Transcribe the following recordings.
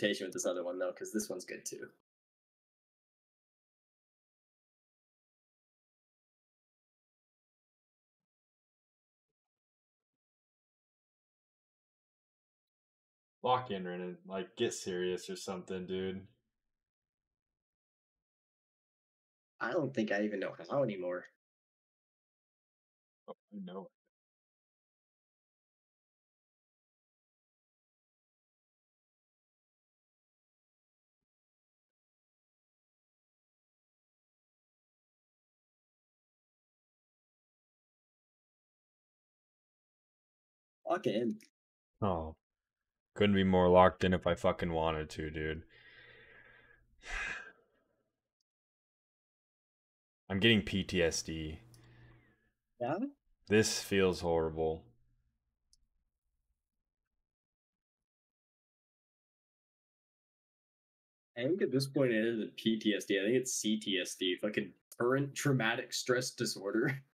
rotation with this other one though, because this one's good too. Lock in, Renan. Like, get serious or something, dude. I don't think I even know how anymore. Oh, I know. Lock in. Oh. Couldn't be more locked in if I fucking wanted to, dude. I'm getting PTSD. Yeah. This feels horrible. I think at this point it isn't PTSD. I think it's CTSD, fucking current traumatic stress disorder.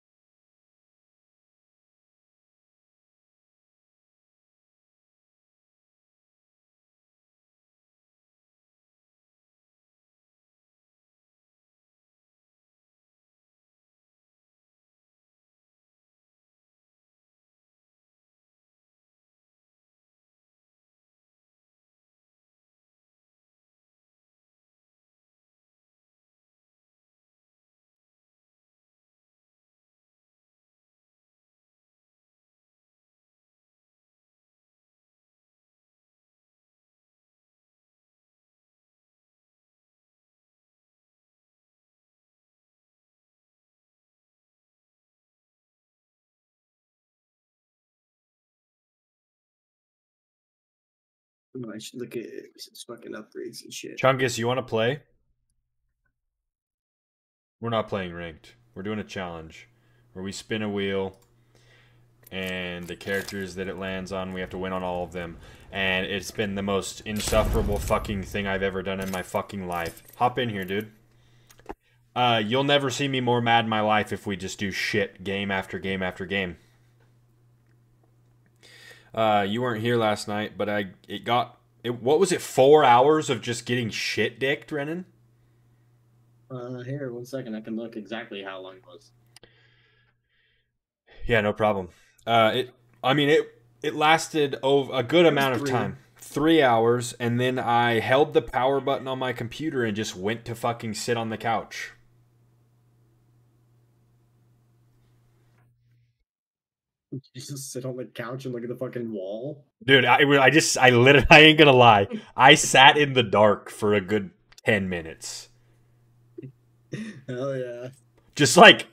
I should look at some fucking upgrades and shit. Chungus, you want to play? We're not playing ranked. We're doing a challenge where we spin a wheel and the characters that it lands on, we have to win on all of them. And it's been the most insufferable fucking thing I've ever done in my fucking life. Hop in here, dude. Uh, you'll never see me more mad in my life if we just do shit game after game after game. Uh, you weren't here last night, but I it got it. What was it? Four hours of just getting shit dicked, Renan. Uh, here, one second. I can look exactly how long it was. Yeah, no problem. Uh, it. I mean, it. It lasted over a good amount of three. time, three hours, and then I held the power button on my computer and just went to fucking sit on the couch. You just sit on the couch and look at the fucking wall. Dude, I, I just, I literally, I ain't gonna lie. I sat in the dark for a good 10 minutes. Hell yeah. Just like,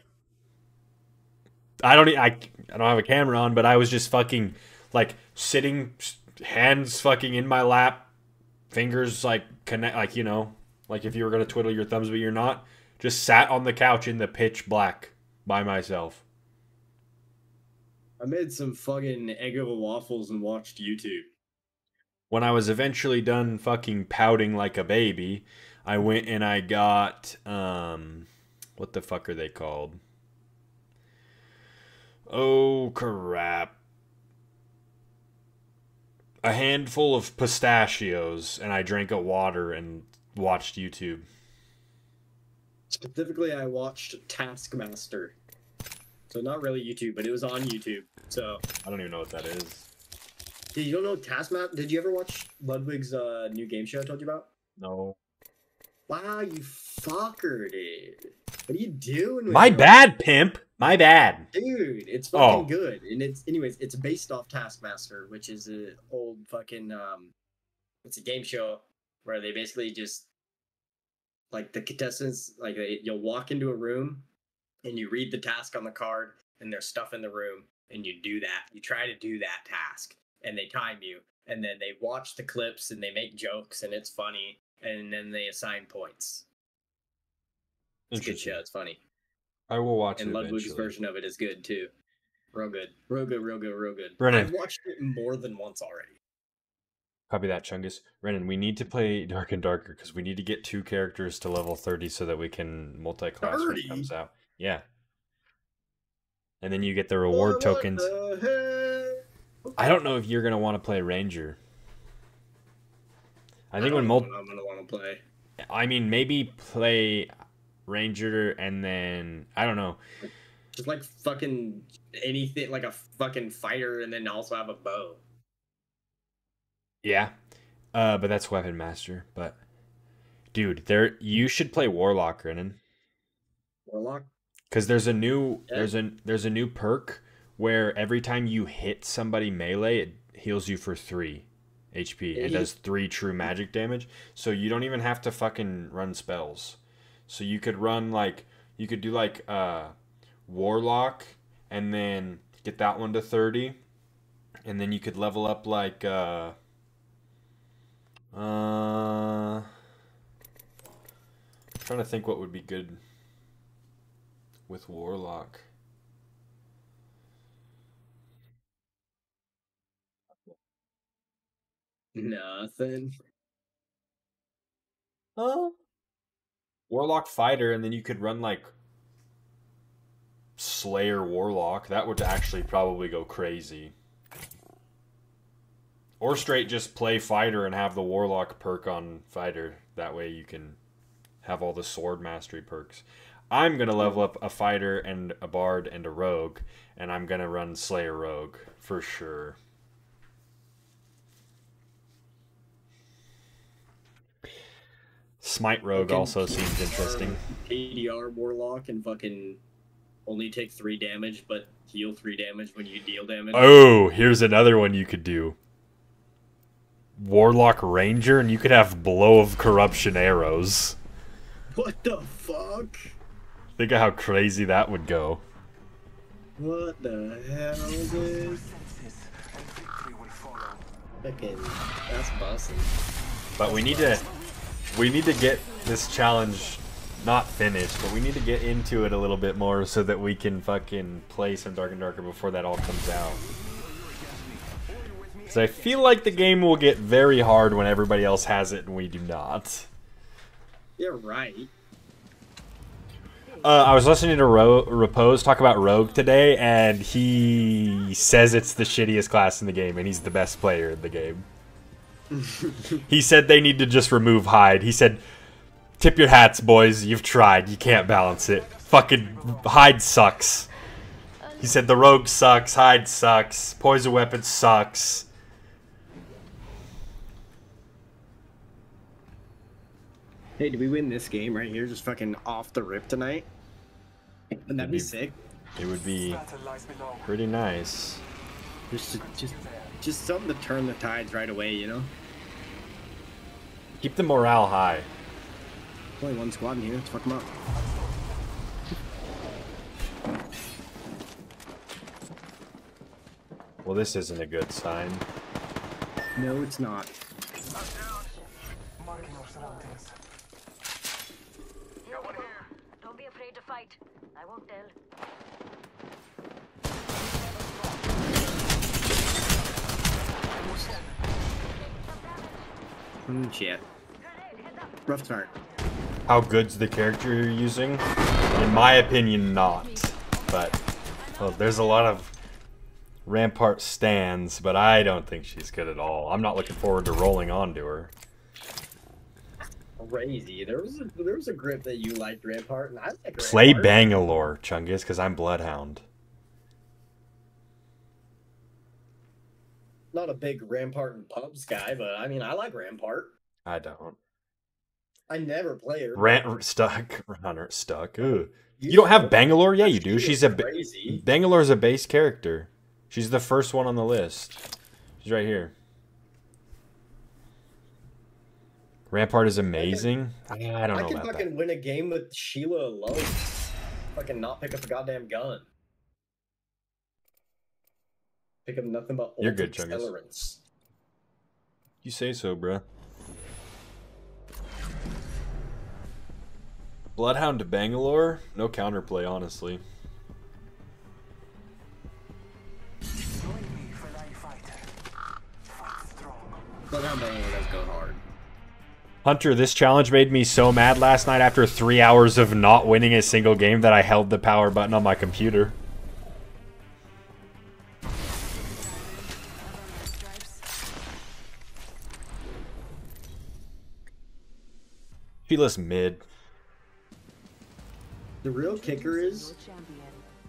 I don't, e- I, I don't have a camera on, but I was just fucking, like, sitting, hands fucking in my lap, fingers like connect, like, you know, like if you were gonna twiddle your thumbs, but you're not. Just sat on the couch in the pitch black by myself. I made some fucking Eggo waffles and watched YouTube. when I was eventually done fucking pouting like a baby, I went and I got um what the fuck are they called? Oh crap. A handful of pistachios and I drank a water and watched YouTube. Specifically, I watched Taskmaster. So not really YouTube, but it was on YouTube. So I don't even know what that is. did you don't know Taskmaster? Did you ever watch Ludwig's uh, new game show I told you about? No. Wow, you fucker, dude. What are you doing? With My bad, pimp. My bad. dude. It's fucking Oh. good, and it's anyways. It's based off Taskmaster, which is an old fucking um. It's a game show where they basically just like the contestants like they, you'll walk into a room and you read the task on the card and there's stuff in the room and you do that. You try to do that task and they time you and then they watch the clips and they make jokes and it's funny and then they assign points. It's a good show. It's funny. I will watch and it And ludwig's version of it is good too. Real good. Real good real good real good. Brennan. i've watched it more than once already. Copy that, Chungus. Renan, we need to play Dark and Darker because we need to get two characters to level 30 so that we can multi-class when 30? it comes out. Yeah. And then you get the reward What tokens. the? I don't know if you're going to want to play Ranger. I think don't when know mul- what I'm gonna want to play. I mean, maybe play ranger and then I don't know. Just like fucking anything, like a fucking fighter, and then also have a bow. Yeah, uh, but that's weapon master. But dude, there you should play warlock, Renan. Warlock. Because there's a new Yeah. there's a there's a new perk where every time you hit somebody melee, it heals you for three HP. It does three true magic damage, so you don't even have to fucking run spells. So you could run like you could do like uh warlock and then get that one to thirty, and then you could level up like uh uh. trying to think what would be good with Warlock. Nothing. Oh. Warlock Fighter, and then you could run like Slayer Warlock. That would actually probably go crazy. Or straight just play Fighter and have the Warlock perk on Fighter. That way you can have all the sword mastery perks. I'm gonna level up a fighter and a bard and a rogue, and I'm gonna run Slayer Rogue for sure. Smite Rogue Fucking also seems interesting. ADR Warlock and fucking only take three damage, but heal three damage when you deal damage. Oh, here's another one you could do. Warlock Ranger, and you could have Blow of Corruption arrows. What the fuck? Think of how crazy that would go. What the hell, dude? Fucking, that's busting. But we need to we need to get this challenge not finished, but we need to get into it a little bit more so that we can fucking play some Dark and Darker before that all comes out. Cuz I feel like the game will get very hard when everybody else has it and we do not. You're right. Uh, I was listening to Ro- Repose talk about Rogue today, and he says it's the shittiest class in the game, and he's the best player in the game. he said they need to just remove Hide. He said, "Tip your hats, boys. You've tried. You can't balance it. Fucking Hide sucks." He said the Rogue sucks. Hide sucks. Poison weapon sucks. Hey, did we win this game right here? Just fucking off the rip tonight? Wouldn't that be be- sick? It would be pretty nice. Just, just, just something to turn the tides right away, you know? Keep the morale high. Only one squad in here. Let's fuck them up. Well, this isn't a good sign. No, it's not. Marking our surroundings. Don't be afraid to fight. I won't tell. Mm, shit. Rough start. How good's the character you're using? In my opinion, not. But well, there's a lot of Rampart stands, but I don't think she's good at all. I'm not looking forward to rolling onto her. Crazy. There was a there was a grip that you liked Rampart, and I like Play Bangalore, Chungus, because I'm Bloodhound. Not a big Rampart and pubs guy, but I mean I like Rampart. I don't. I never play her. Rant stuck. Runner stuck. Ugh. You don't have Bangalore? Yeah, you do. She She's a crazy. Bangalore's a base character. She's the first one on the list. She's right here. Rampart is amazing. I, I don't know. I know can about fucking that. win a game with Sheila alone. Fucking not pick up a goddamn gun. Pick up nothing but You're good, ultra Chungus. You say so, bruh. Bloodhound to Bangalore? No counterplay, honestly. Join me, fellow fighter. Fight strong. But how does go hard? Hunter, this challenge made me so mad last night after three hours of not winning a single game that I held the power button on my computer. Feeless mid. The real kicker is.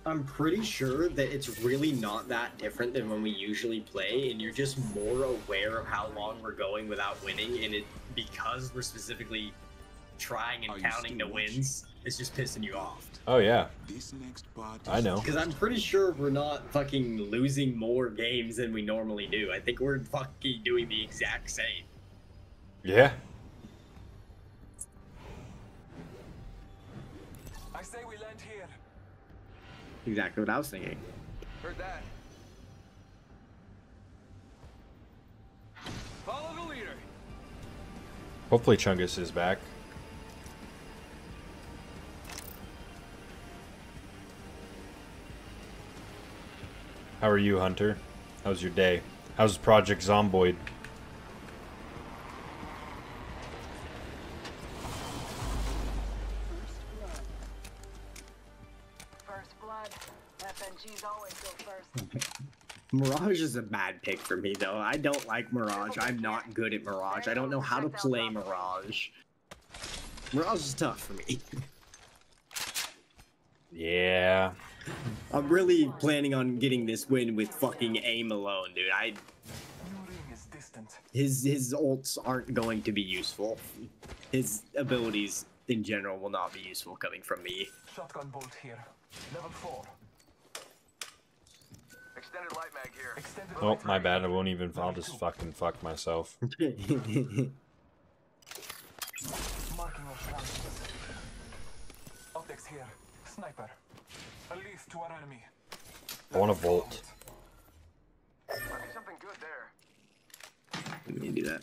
I'm pretty sure that it's really not that different than when we usually play, and you're just more aware of how long we're going without winning, and it because we're specifically trying and you counting the still wins, it's just pissing you off. Oh yeah, This next part I know. Because I'm pretty sure we're not fucking losing more games than we normally do. I think we're fucking doing the exact same. yeah. Exactly what I was thinking. Heard that. Follow the leader. Hopefully Chungus is back. How are you, Hunter? How's your day? How's Project Zomboid? Mirage is a bad pick for me, though. I don't like Mirage. I'm not good at Mirage. I don't know how to play Mirage. Mirage is tough for me. yeah. I'm really planning on getting this win with fucking aim alone, dude. I... His, his ults aren't going to be useful. His abilities in general will not be useful coming from me. Shotgun bolt here. Level 4. Oh, my bad. I won't even. I'll just fucking fuck myself. Marking our surroundings. Optics here. Sniper. A leaf to our enemy. I want a volt. Something good there. Let me do that.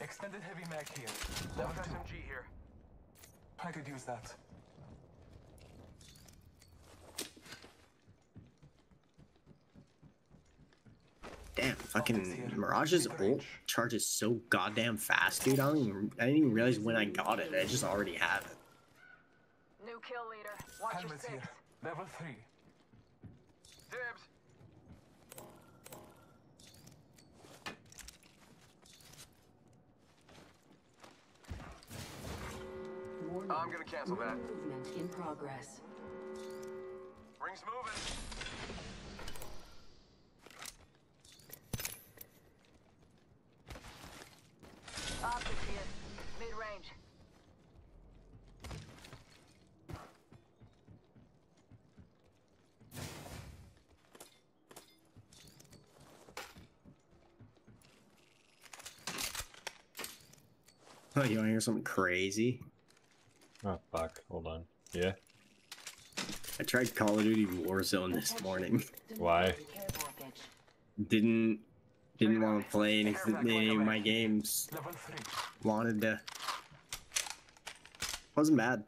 Extended heavy mag here. Level. SMG here. I could use that. Damn, fucking Mirage's ult charges so goddamn fast, dude. I don't even I didn't even realize when I got it. I just already have it. New kill leader. Watch your Helmets six. here. Level three. Dibs. Warning. I'm gonna cancel that. Movement in progress. Rings moving. Optics here. Mid range. Oh, you wanna hear something crazy? Oh fuck. Hold on. Yeah. I tried Call of Duty Warzone this morning. Why? Didn't didn't want to play any, any of my games. Wanted to. Wasn't bad.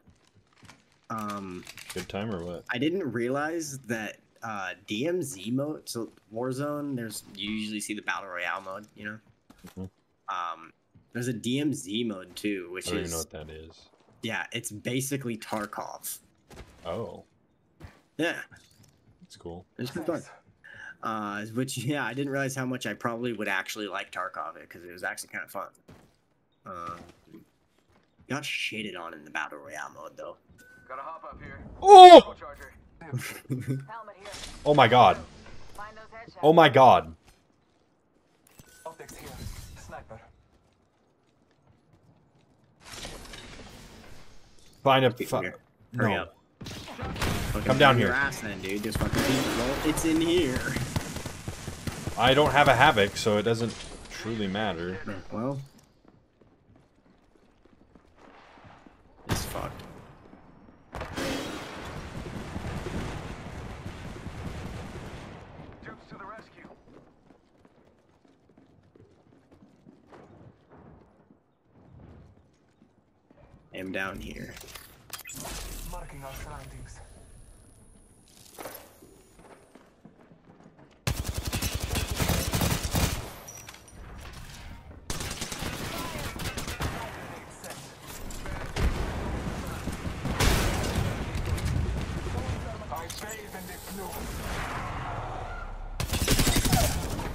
Um, Good time or what? I didn't realize that uh, DMZ mode. So Warzone, there's you usually see the battle royale mode, you know. Mhm. Um, there's a DMZ mode too, which I which don't even is know what that is. yeah, it's basically Tarkov. Oh, Yeah, it's cool. it's pretty fun. Uh, which yeah, I didn't realize how much I probably would actually like Tarkov it because it was actually kind of fun. Um, got shitted on in the battle royale mode though. Gotta hop up here. Oh! Charger. Helmet here. Oh my god. Find those headshots. Oh my god. Optics here. Sniper. Find a. Get Fu- here. Hurry no. up. Fucking Come down here. ass then, dude. Just fucking beat. Well, it's in here. I don't have a havoc, so it doesn't truly matter. Well, it's fucked. Dukes to the rescue. I'm down here.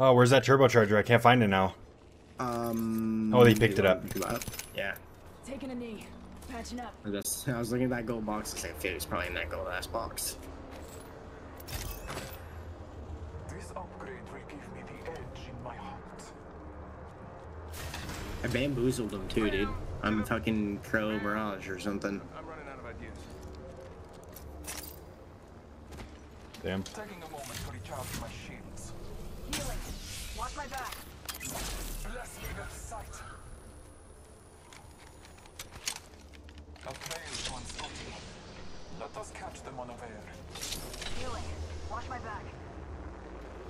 Oh, where's that turbocharger? I can't find it now. Um. Oh, they picked it up. pick up. Yeah. Taking a knee. Patching up. I just I was looking at that gold box. I was like, I it's probably in that gold ass box. This upgrade will give me the edge in my hunt. I bamboozled him too, dude. I'm fucking Crow Mirage or something. I'm running out of ideas. Damn. Taking a moment to recharge my shields. My back. Bless me with sight. A trail on Scotty. Let us catch them unaware. Healing. Watch my back.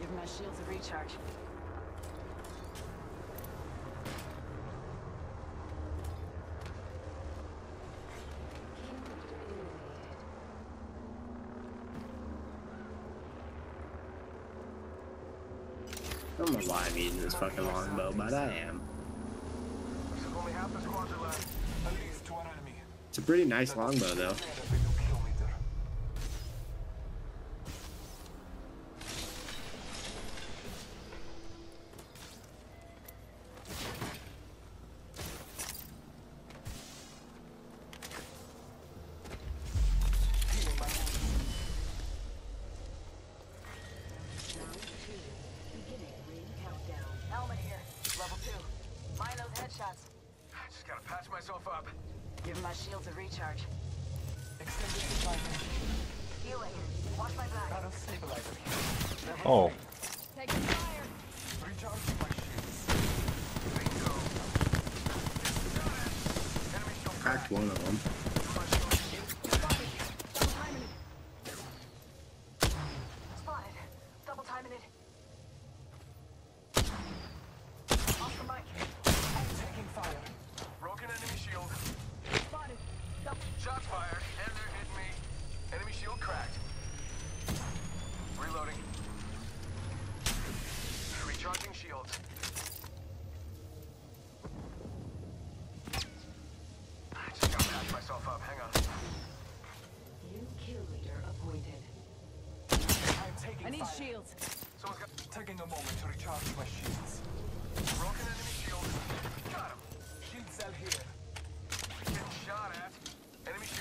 Give my shields a recharge. Don't know why I'm using this fucking longbow, but I am. Only half the squads are left. At least to our enemy. It's a pretty nice longbow, though.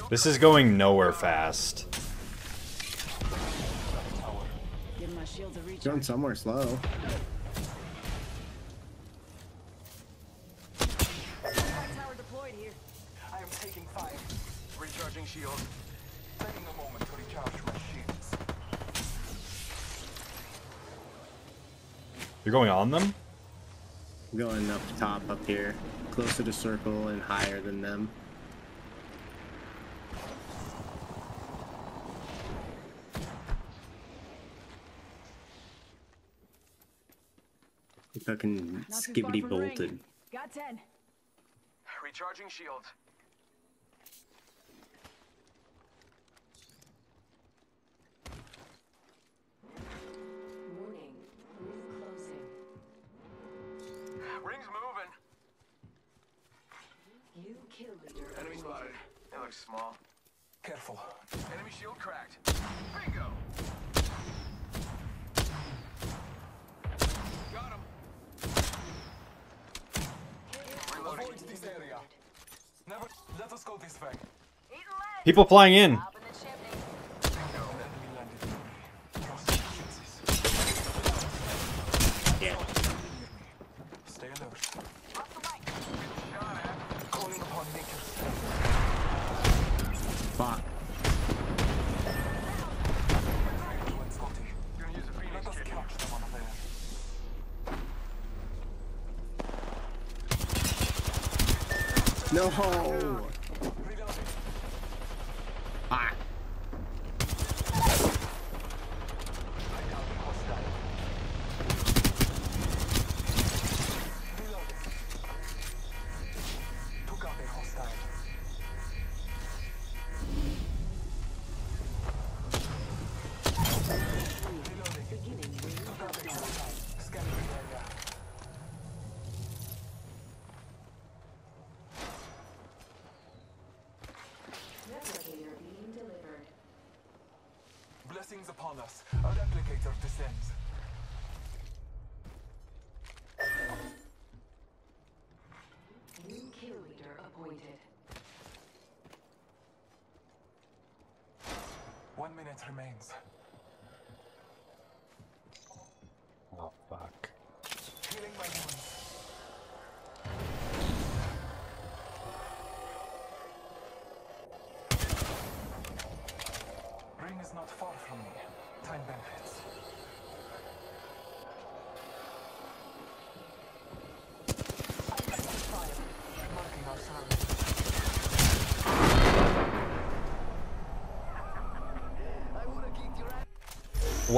This is going nowhere fast. tower. Give my shields a Going somewhere slow. Tower deployed here. I am taking fire. Recharging shield. Taking a moment to recharge my shields. You're going on them? Going up top, up here. Closer to circle and higher than them. Fucking Not skibbity from the ring. bolted. Got ten. Recharging shields. People flying in.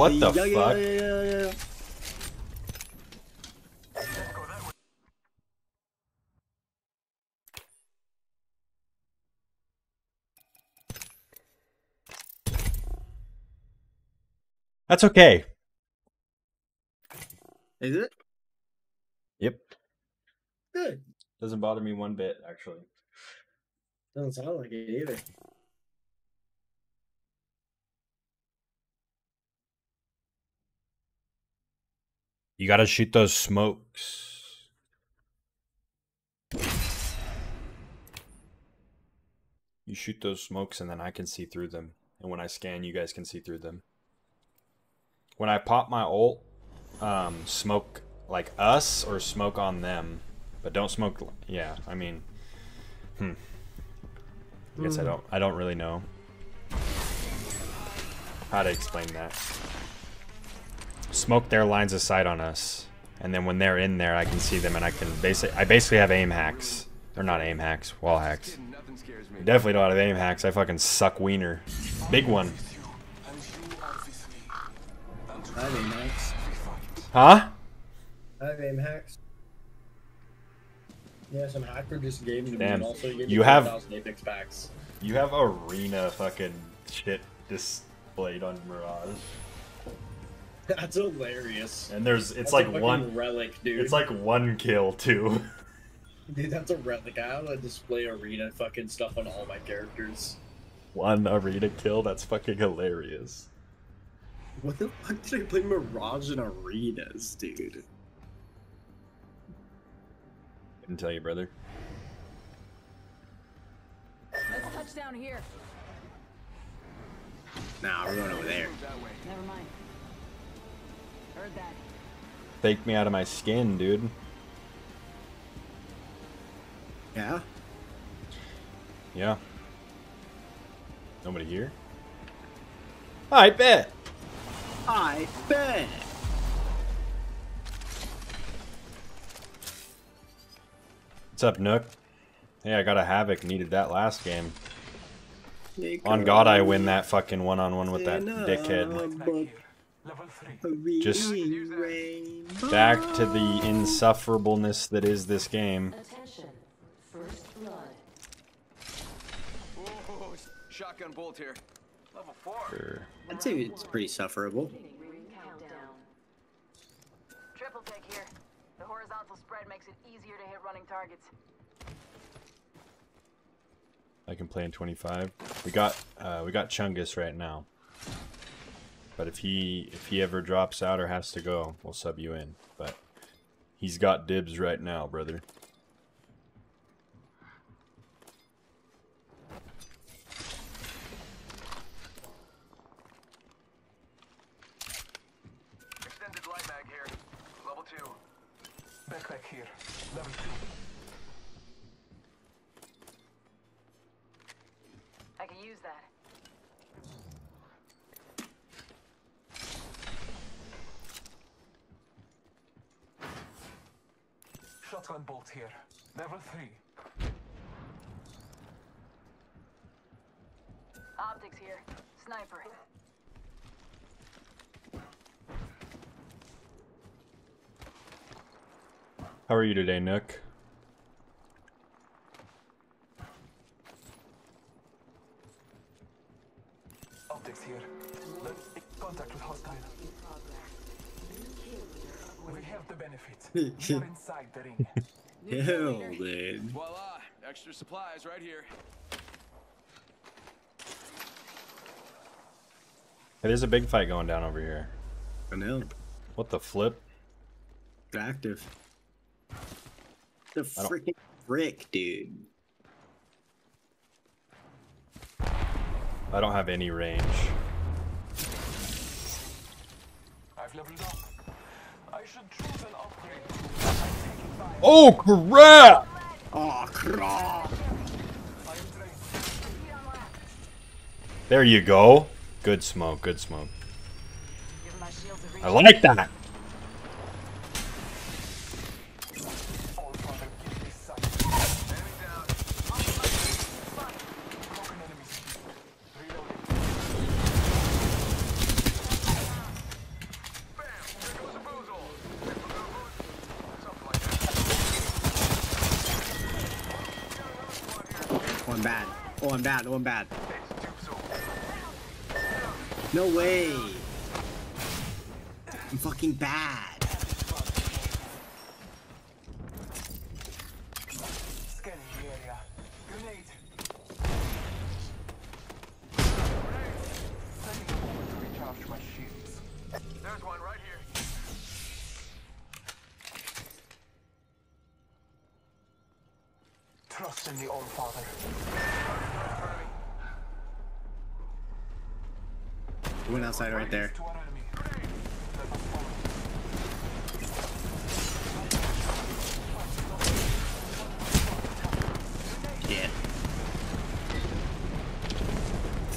What the yeah, fuck? yeah, yeah, yeah. Let's go that way. That's okay. Is it? Yep. Good. Doesn't bother me one bit, actually. Doesn't sound like it either. You gotta shoot those smokes. You shoot those smokes and then I can see through them. And when I scan, you guys can see through them. When I pop my ult, um, smoke like us or smoke on them. But don't smoke. Yeah, I mean, hmm. I guess I don't. I don't really know how to explain that. Smoke their lines of sight on us, and then when they're in there, I can see them, and I can basically. I basically have aim hacks. They're not aim hacks. Wall hacks. Definitely don't have aim hacks. I fucking suck wiener. Big one. With you, and you are with me. And I have aim hacks. Huh? I have aim hacks. Yeah, some hacker just gave me Damn. and also gave me You have- Apex packs. You have arena fucking shit displayed on Mirage, That's hilarious. and there's it's That's like a one. relic, dude. It's like one kill too. dude, that's a relic. I have a display arena fucking stuff on all my characters. one arena kill. That's fucking hilarious. What the fuck did I play Mirage in arenas, dude? Didn't tell you, brother. Let's touch down here. Nah, we're going over there. That way. Never mind. Heard that. Faked me out of my skin, dude. Yeah? Yeah. Nobody here? I bet. I bet. What's up, Nook? Hey, I got a Havoc. Needed that last game. On God, I win that fucking one-on-one with that dickhead. Back here. Level 3. Just back to the insufferableness that is this game. Attention. First blood. Shotgun bolt here. Level 4. Sure. I'd say it's pretty sufferable. Triple take here. The horizontal spread makes it easier to hit running targets. I can play in 25. We got uh, we got Chungus right now. But if he if he ever drops out or has to go, we'll sub you in. But he's got dibs right now, brother. Extended light mag here. Level 2. Backpack here. Level 2. I can use that. Shotgun bolt here. Level 3. Optics here. Sniper. How are you today, Nook? Optics here. Let contact with hostile. We have the benefit. We are inside the ring. Hell, dude. Voila, extra supplies right here. Hey, there's a big fight going down over here. I know. What the flip? It's active. The freaking brick, dude. I don't have any range. I've leveled up. I should Oh crap! Oh, crap. There you go. Good smoke. Good smoke. I like that. All father, give me sight. Enemy down. Broken enemy shield. Reloading. Bam! There goes a boozle. Something like that. Oh, I'm bad. Oh, I'm bad. I'm bad. No way. I'm fucking bad. Went right there. Yeah.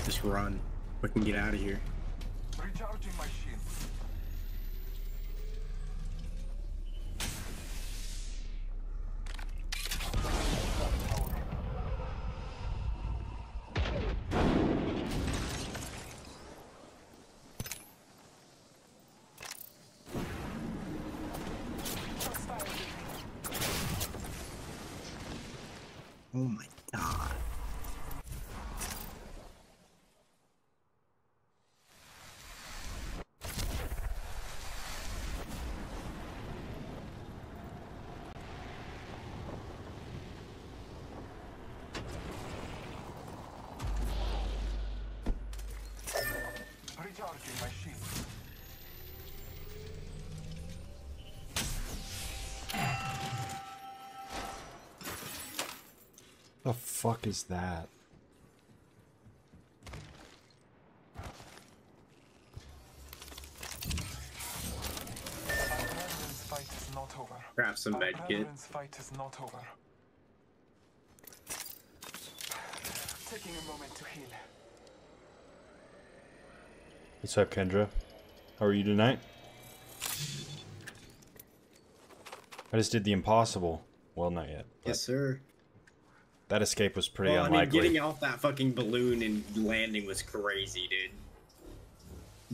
Just run. We can get out of here. Is that? Our brethren's fight is not over. Grab some Our med kit. brethren's fight is not over. Taking a moment to heal. What's up, Kendra? How are you tonight? I just did the impossible. Well, not yet. but Yes, sir. That escape was pretty Well, I mean, unlikely. getting off that fucking balloon and landing was crazy, dude.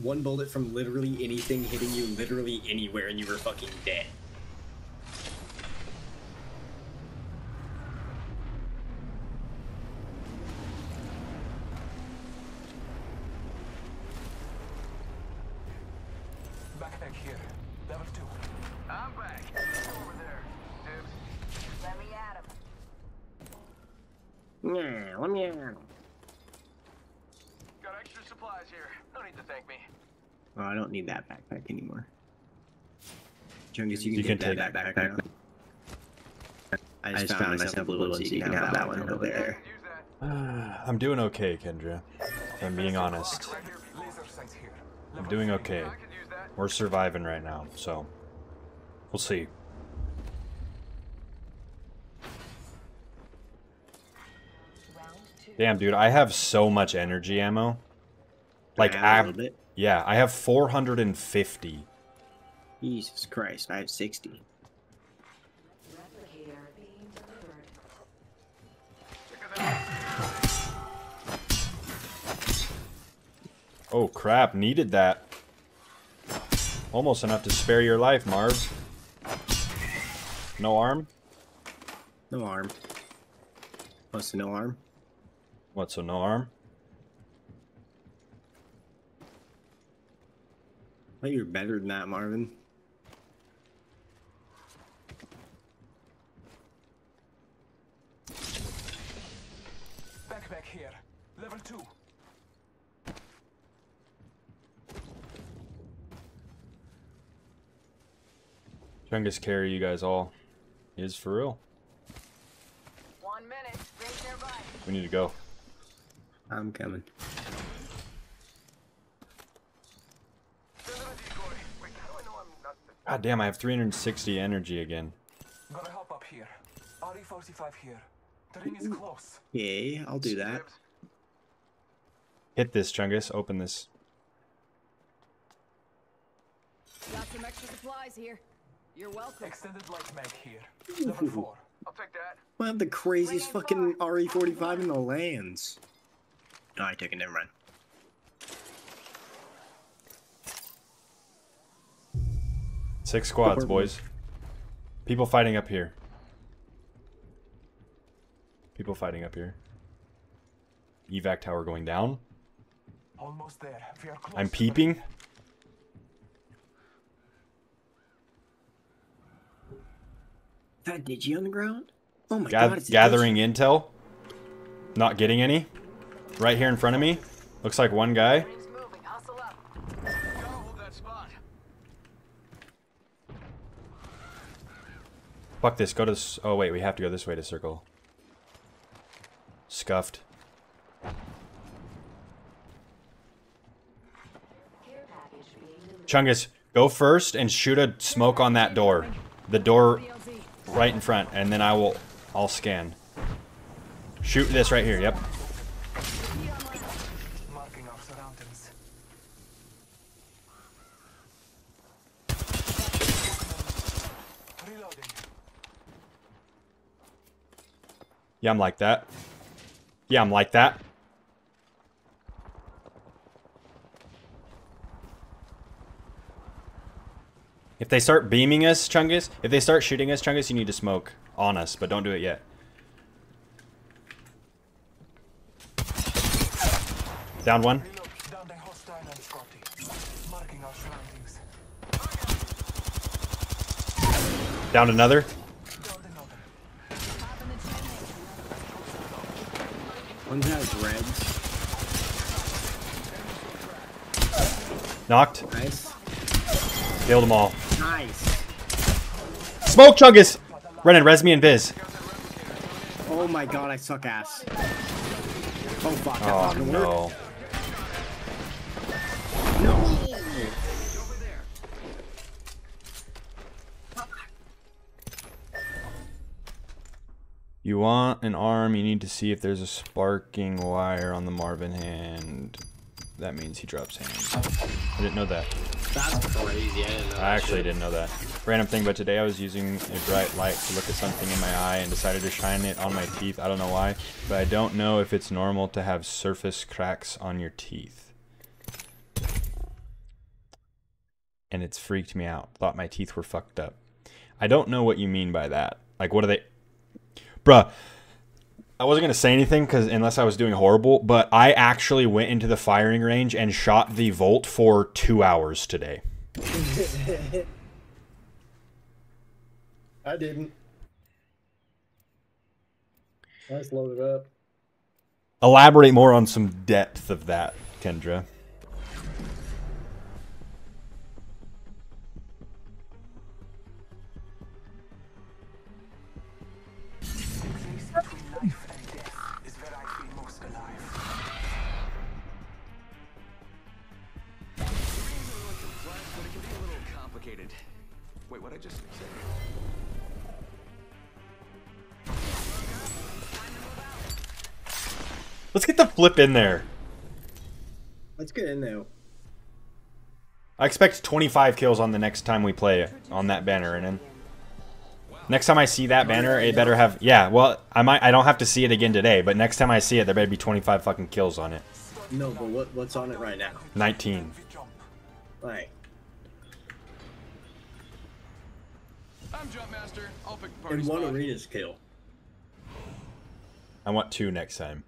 One bullet from literally anything hitting you literally anywhere and you were fucking dead. Backpack here. Level 2. I'm back. Over there. Dibs. Let me at him. Yeah, let me out. Got extra supplies here. No need to thank me. Oh, I don't need that backpack anymore. Chungus, you can, You can take, take that backpack. now. I just, found, myself a blue one, so you can have that one over there. Use that. I'm doing okay, Kendra. If I'm being honest. Right here. Laser sights here. I'm doing okay. I could use that. We're surviving right now, so we'll see. Damn, dude, I have so much energy ammo. Like, I have a ab- little bit. yeah, I have 450. Jesus Christ, I have 60. Replicator being delivered. Oh crap, needed that. Almost enough to spare your life, Marv. No arm? No arm. Plus no arm. What's a no arm? I think you're better than that, Marvin. Backpack here. Level 2. Chungus carry you guys all. Is for real. One minute. Rings nearby. We need to go. I'm coming. Send in a decoy. Wait, how do I know I'm not the... God damn, I have 360 energy again. Gonna help up here. RE45 here. The ring is close. Yeah, I'll do that. Hit this, Chungus. Open this. Got some extra supplies here. You're welcome. Extended light mag here. Level 4. I'll take that. I have the craziest fucking RE45 in the lands. No, I took it. Never mind. Six squads, boys. People fighting up here. People fighting up here. Evac tower going down. Almost there. We are close. I'm to peeping. Ring. That Digi on the ground? Oh my Gath- god, it's a gathering intel. Not getting any. Right here in front of me. Looks like one guy. Rings moving. Hustle up. Gotta hold that spot. Fuck this. Go to. s- Oh wait, we have to go this way to circle. Scuffed. Care package being delivered. Chungus, go first and shoot a smoke on that door. The door BLZ. Right in front, and then I will. I'll scan. Shoot this right here. Yep. Yeah, I'm like that. Yeah, I'm like that. If they start beaming us, Chungus, if they start shooting us, Chungus, you need to smoke on us, but don't do it yet. Down one. Down the hostile and Scotty. Marking our surroundings. Down another. One has reds. Knocked. Nice. Killed them all. Nice. Smoke, Chungus! Renan, res me and Viz. Oh my god, I suck ass. Oh fuck, that's Oh not gonna work. no. No. You want an arm, you need to see if there's a sparking wire on the Marvin hand. That means he drops hands. I didn't know that. That's crazy. I didn't know. I actually didn't know that. Random thing, but today I was using a bright light to look at something in my eye and decided to shine it on my teeth. I don't know why, but I don't know if it's normal to have surface cracks on your teeth. And it's freaked me out. Thought my teeth were fucked up. I don't know what you mean by that. Like, what are they? Bruh, I wasn't gonna say anything because unless I was doing horrible, but I actually went into the firing range and shot the Volt for two hours today. I didn't. Let's load it up. Elaborate more on some depth of that, Kendra. Let's get the flip in there. Let's get in there. I expect 25 kills on the next time we play on that banner, and then next time I see that banner, it better have yeah. Well, I might I don't have to see it again today, but next time I see it, there better be 25 fucking kills on it. No, but what what's on it right now? 19. We jump. Like, I'm Jump Master. I'll pick the party in one arena's kill. I want two next time.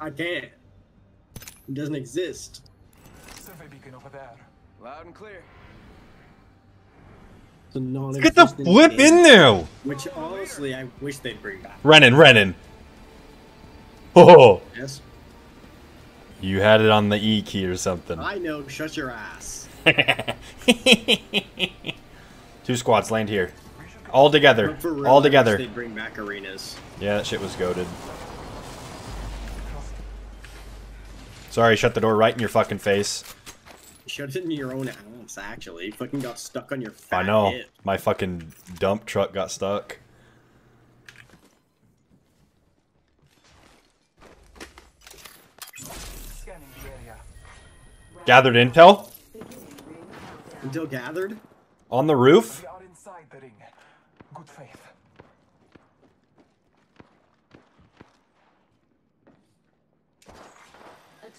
I can't. It doesn't exist. Survey beacon over there. Loud and clear. It's a non Get the flip in there, Which honestly, I wish they'd bring back. Renan. Renan. Oh, Yes. you had it on the E key or something. I know. Shut your ass. Two squads land here. All together. But for real, All together. They'd bring back arenas. Yeah, that shit was goaded. Sorry, shut the door right in your fucking face. Shut it in your own ass, actually. You fucking got stuck on your fat I know. hip. My fucking dump truck got stuck. Scanning the area. Gathered intel Intel gathered? on the roof. We are inside the ring. Good faith.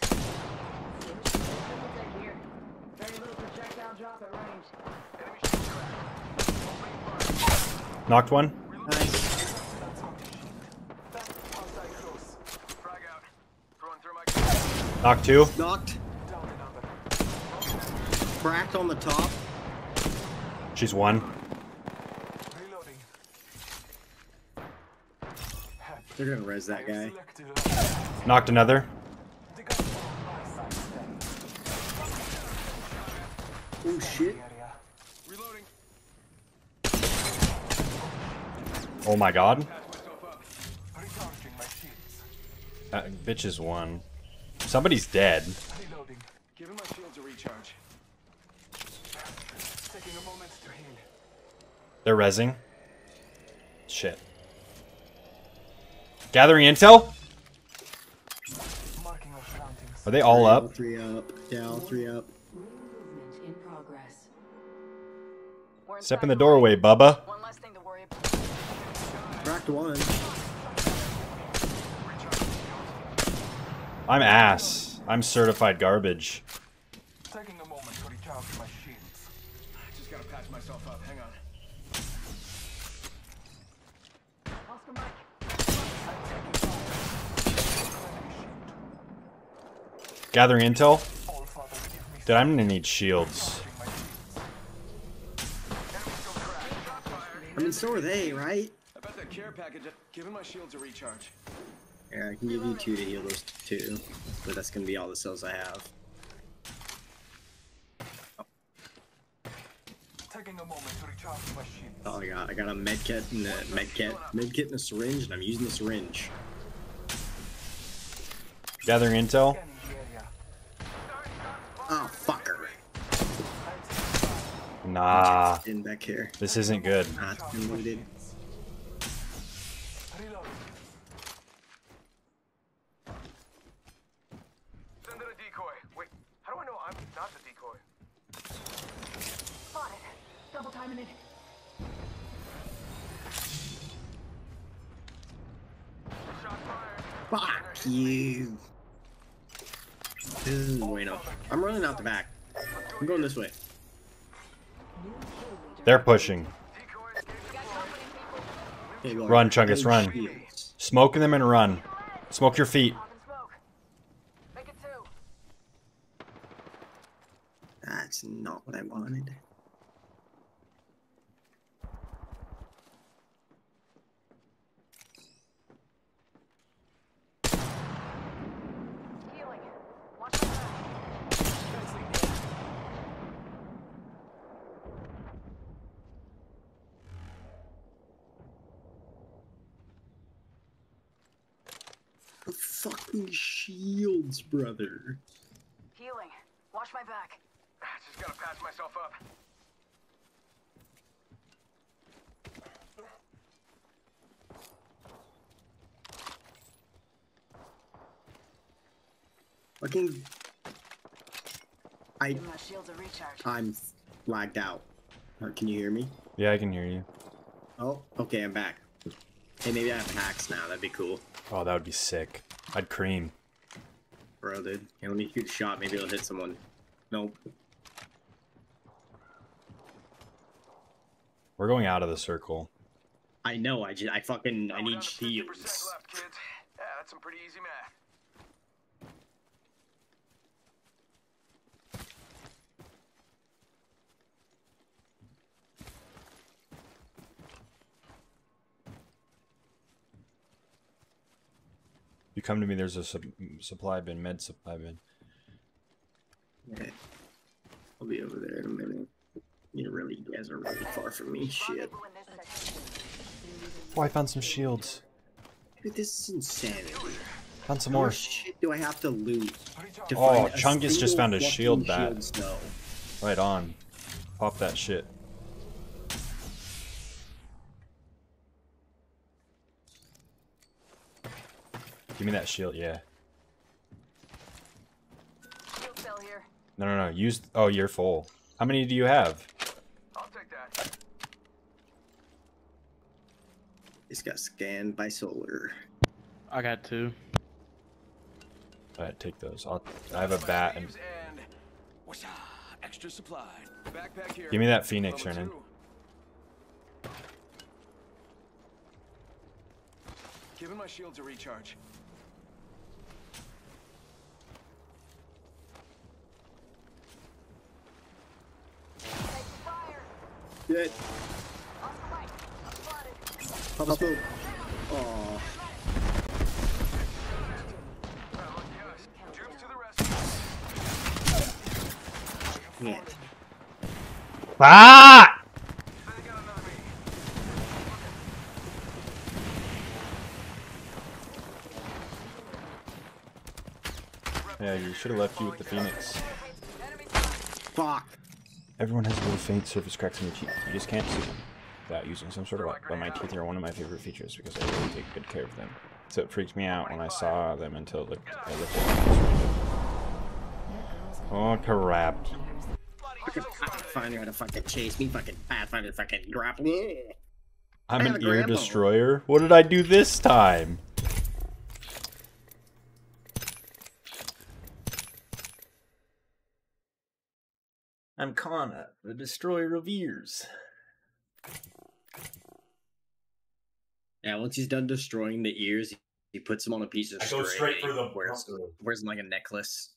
Triple Take here. Very little projectile drop at range. Enemy shield cracked. Knocked one. Nice. That's got the shield. That's outside close. Frag out. Throwing through my Knocked two. Knocked. Cracked on the top. She's one. Reloading. They're gonna res that guy. Knocked another. the gun on my side today. Oh shit. Oh my god. Recharging my. That bitch is one. Somebody's dead. Reloading. Giving my shields a recharge. Taking a moment to heal. They're rezzing. Shit. Gathering intel? Marking our surroundings. Are they all All up? three up. Yeah, all three up. Movement in progress. We're Step in the doorway, Bubba. One less thing to worry about. Cracked one. I'm ass. I'm certified garbage. Taking a moment to recharge my shields. Just gotta patch myself up. Hang on. Oscar Mike. Gathering intel? All father give me Dude, I'm gonna need shields. charging shields. I mean, so are they, right? I that care package. Giving my shields a recharge. Yeah, I can give you two to heal those two. But that's gonna be all the cells I have. Taking a moment to recharge my shields. Oh, I got I got a medkit and a med kit, med kit and a syringe, and I'm using the syringe. Gathering intel? Scanning the area. Oh, fucker. Nah. In back here. This isn't good. Fuck you. This is way bueno. I'm running out the back. I'm going this way. They're pushing. Decoy escaped Okay, go Run, on. Chungus, run. shields. Smoke them and run. Smoke your feet. Talking smoke. Make it two. That's not what I wanted. Healing. Watch my back. The fucking shields, brother. Healing. Watch my back. Just gotta patch myself up. Fucking. I Give my shields a recharge. I'm lagged out. Can you hear me? Yeah, I can hear you. Oh, okay, I'm back. Hey, maybe I have hacks now. That'd be cool, Oh, that would be sick. I'd cream. Bro, dude. Hey, let me shoot a shot. Maybe it'll hit someone. Nope. We're going out of the circle. I know. I just. I fucking. I need to 50% shields. left, kids. Yeah, that's some pretty easy math. You come to me, there's a sup- supply bin, med supply bin. Okay. I'll be over there in a minute. You really, you guys are really far from me. Shit. Rendezvous in this section. Oh, I found some shields. Dude, this is insanity. Found some How more. shit do I have to loot to Oh, find a Chungus just found a shield bat. shield? Right on. Pop that shit. Give me that shield, yeah. Shield cell here. No, no, no. Use. Oh, you're full. How many do you have? I'll take that. It's got scanned by solar. I got two. Alright, take those. I'll, I have a bat and. and whoosh, extra supply. Backpack here. Give me that Phoenix, Level Shannon. two. Giving my shields a recharge. Good. Off the right. Spotted. Pop a smoke. Aw. Oh, yes. Jumps to the rescue. Yeah. Ah! They got another me. Yeah, you should have left you with the Phoenix. Fuck. Everyone has little faint surface cracks in their teeth. You just can't see them without using some sort of light. But my teeth are one of my favorite features because I really take good care of them. So it freaked me out when I saw them until the, I looked at them. Oh crap! Fucking Pathfinder had to fucking chase me. Fucking Pathfinder fucking grapple. I'm an ear destroyer. What did I do this time? I'm Kana, the destroyer of ears. Yeah, once he's done destroying the ears, he puts them on a piece of I string. go straight and for the wears, wears them like a necklace.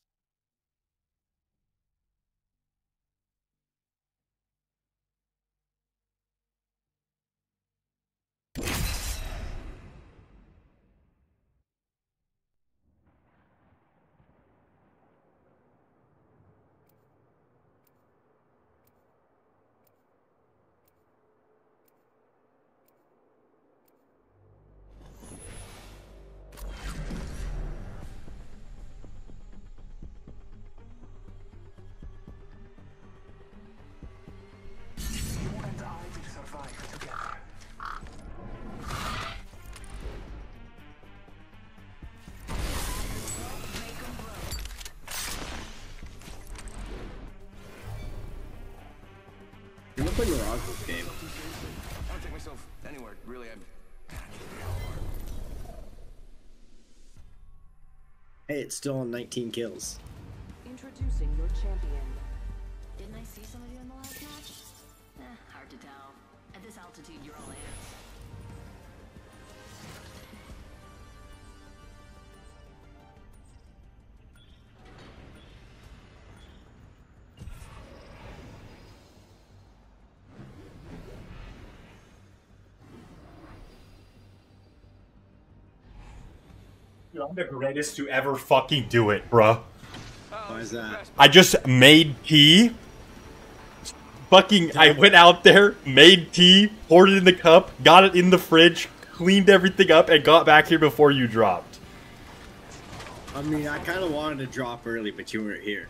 It's still on 19 kills. Introducing your champion. Didn't I see some of you in the last match? Eh, hard to tell. At this altitude, you're all ants. I'm the greatest to ever fucking do it, bruh. Why is that? I just made tea. Fucking, I went out there, made tea, poured it in the cup, got it in the fridge, cleaned everything up, and got back here before you dropped. I mean, I kind of wanted to drop early, but you weren't here.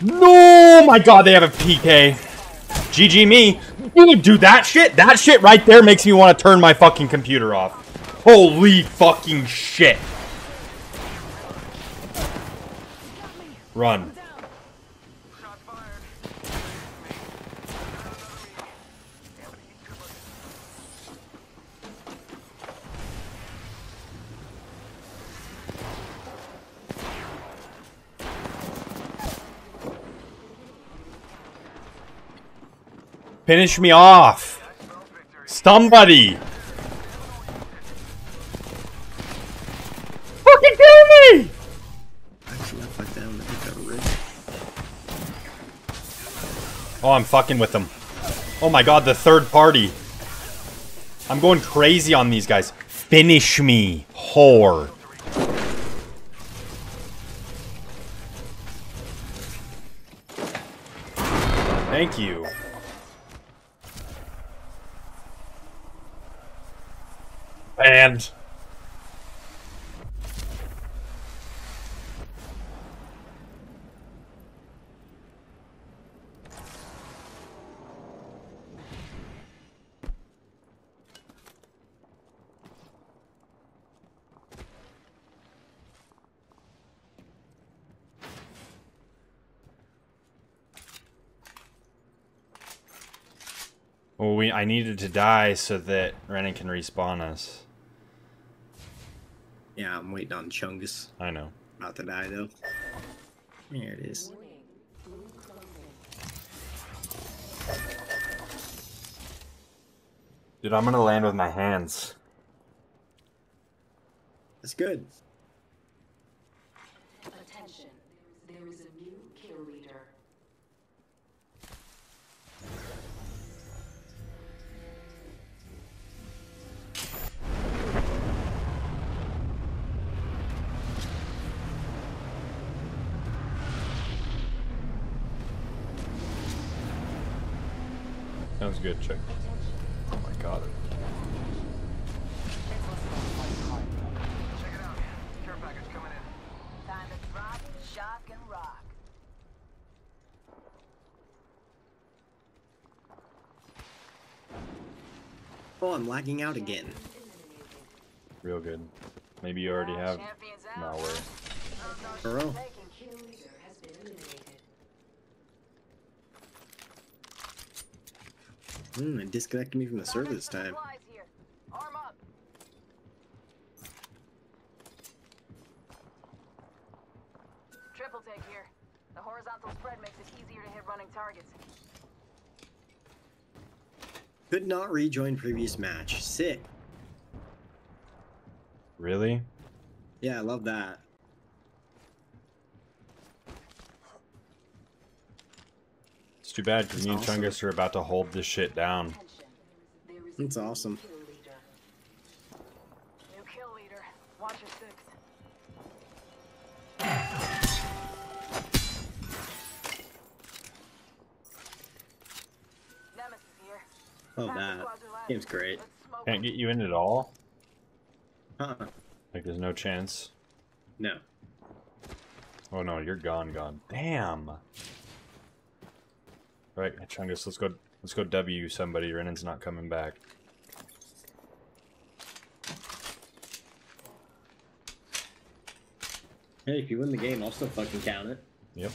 No, my god, they have a PK. GG me. Dude, do that shit? That shit right there makes me want to turn my fucking computer off. Holy fucking shit. Run. Finish me off. Somebody. Fucking kill me. Actually, I fucked down. I think that rig. Oh, I'm fucking with them. Oh my god, the third party. I'm going crazy on these guys. Finish me, whore. Thank you. And Well, we I needed to die so that Renan can respawn us. Yeah, I'm waiting on Chungus. I know. About to die though. There it is. Dude, I'm gonna land with my hands. That's good. Sounds good, check. Oh my god. Check it out. Care package coming in. Time to drop, shock, and rock. Oh, I'm lagging out again. Real good. Maybe you already have Champions out. malware. Bro. Kill leader has been eliminated. Hmm, it disconnected me from the server this time. Supplies here. Arm up. Triple take here. The horizontal spread makes it easier to hit running targets. Could not rejoin previous match. Sick. Really? Yeah, I love that. It's too bad because That's me and awesome. Chungus are about to hold this shit down. Attention. There is a That's awesome. kill leader. New kill leader. Watch your six. Nemesis here. Love that. squads. Game's great. Can't get you in at all? Huh. Like there's no chance. No. Oh no, you're gone, gone. Damn. Right, Chungus, let's go let's go W somebody. Renan's not coming back. Hey, if you win the game, I'll still fucking count it. Yep.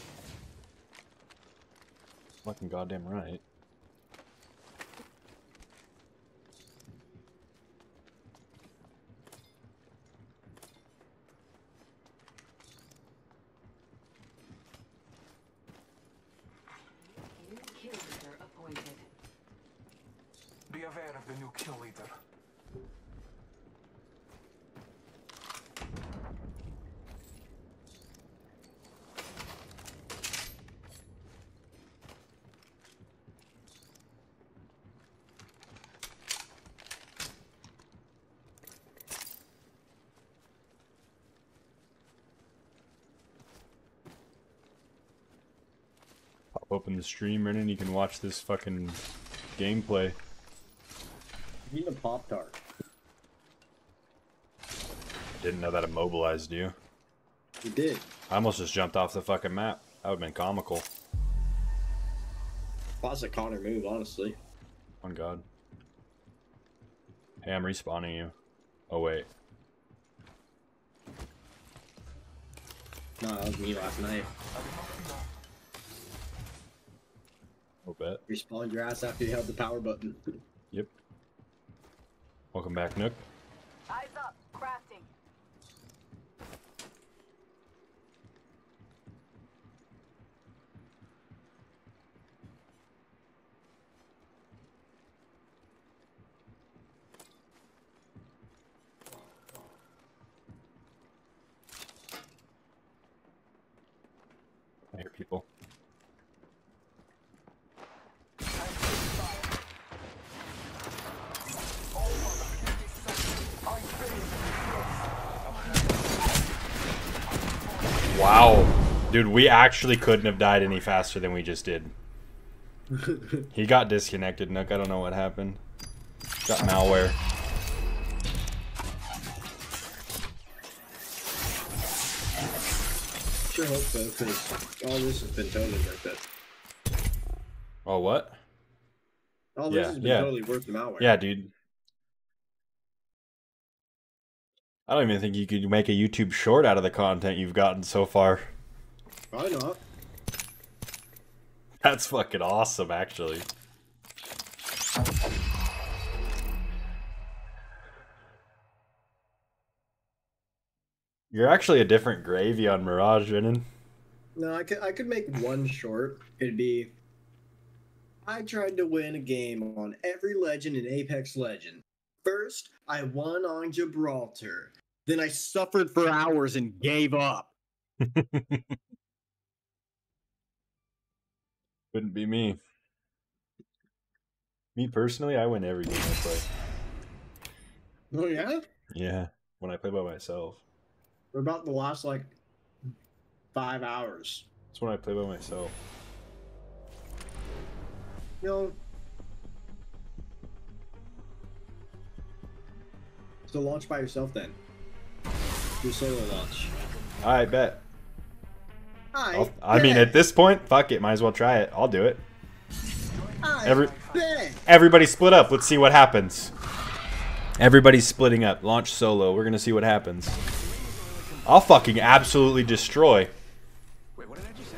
Fucking goddamn right. New kill leader appointed. Be aware of the new kill leader. Pop open the stream, Renan, you can watch this fucking gameplay. Need a Pop Tart. Didn't know that immobilized you. You did. I almost just jumped off the fucking map. That would've been comical. Classic Connor move, honestly. On God. Hey, I'm respawning you. Oh wait. No, that was me last night. Bet. Respawned your ass after you held the power button. Yep. Welcome back, Nook. Eyes up. Crafting. I hear people. Wow. Dude, we actually couldn't have died any faster than we just did. He got disconnected, Nook. I don't know what happened. Got malware. Sure hope so, because all this has been totally worth it. Oh, what? All Yeah, this has been yeah. totally worth the malware. Yeah, dude. I don't even think you could make a YouTube short out of the content you've gotten so far. Probably not. That's fucking awesome, actually. You're actually a different gravy on Mirage, Renan. No, I could I could make one short. It'd be I tried to win a game on every legend in Apex Legend. First, I won on Gibraltar. Then I suffered for hours and gave up. Couldn't be me. Me personally, I win every game I play. Oh yeah? Yeah, when I play by myself. We're about the last like five hours. That's when I play by myself. You know. So launch by yourself then. Do solo launch. I bet. I, I'll- mean, at this point, fuck it. Might as well try it. I'll do it. I every- bet. Everybody split up. Let's see what happens. Everybody's splitting up. Launch solo. We're gonna see what happens. I'll fucking absolutely destroy. Wait, what did I just say?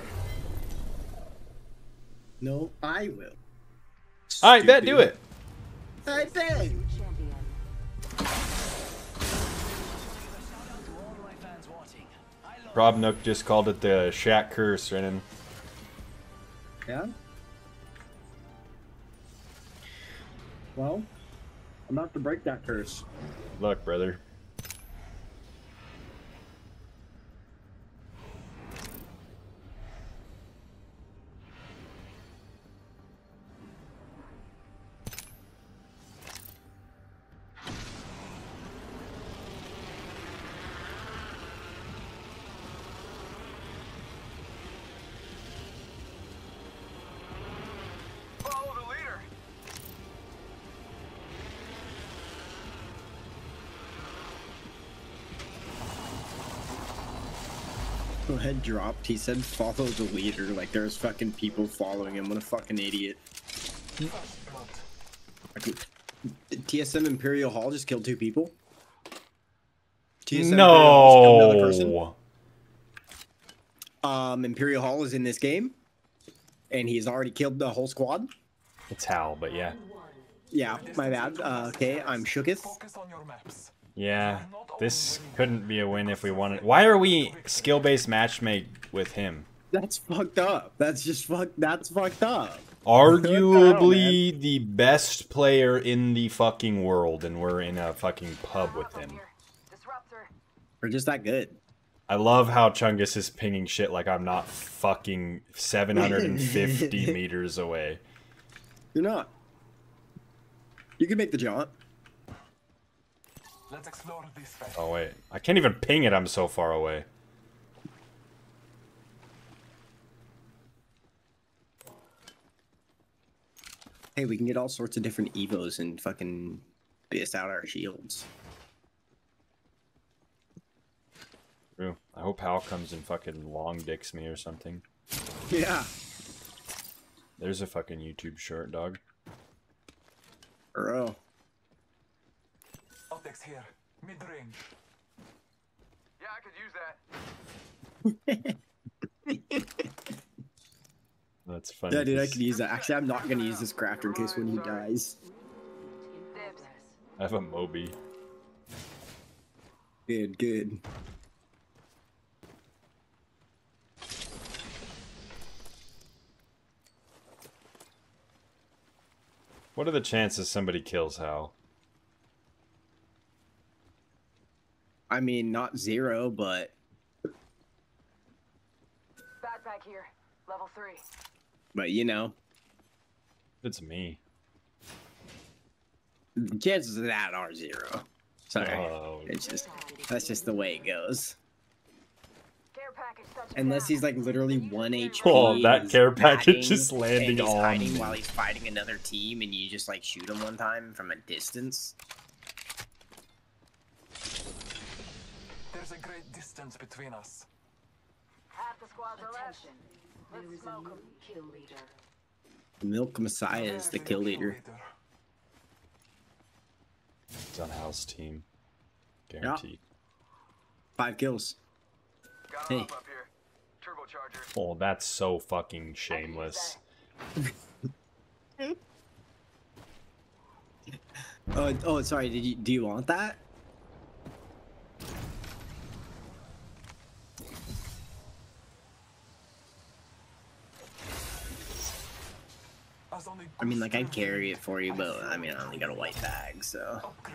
No, I will. All right, bet. Do it. I bet. Rob Nook just called it the Shaq curse, Renan. Yeah. Well, I'm about to break that curse. Luck, brother. Head dropped. He said, "Follow the leader." Like there's fucking people following him. What a fucking idiot. TSM Imperial Hall just killed two people. TSM Imperial just killed another person. No. Um, Imperial Hall is in this game, and he's already killed the whole squad. It's Hal, but yeah. Yeah, my bad. Uh, okay, I'm shooketh. Focus on your maps. Yeah. This couldn't be a win if we wanted. Why are we skill-based matchmake with him? That's fucked up. That's just fuck. That's fucked up. Arguably the best player in the fucking world, and we're in a fucking pub with him. We're just that good. I love how Chungus is pinging shit like I'm not fucking 750 meters away. You're not. You can make the jaunt. Let's explore this fast. Oh wait, I can't even ping it. I'm so far away. Hey, we can get all sorts of different evos and fucking biss out our shields. True. I hope Hal comes and fucking long dicks me or something. Yeah. There's a fucking YouTube short, dog. Bro. Optics here. Mid range. Yeah, I could use that. That's funny. Yeah, dude, I 'cause could use that. Actually, I'm not gonna use this crafter in case when he dies. I have a Moby. Good, good. What are the chances somebody kills Hal? I mean, not zero, but Backpack here. Level three. but you know, It's me. the chances of that are zero. Sorry, Oh, it's just that's just the way it goes. Care package touching Unless he's like literally one HP. Oh, that care package hiding, just landing and he's on hiding me. while he's fighting another team, and you just like shoot him one time from a distance. There's a great distance between us. Half the squads are left. Attention. There Let's a smoke new 'em. kill leader. Milk Messiah is the kill leader. He's on Hal's team. Guaranteed. Five kills. Got Hey. hey. up here. Turbocharger. Oh, that's so fucking shameless. Oh, oh, sorry. Did you do you want that? I mean, like I'd carry it for you, but I mean, I only got a white bag, so me.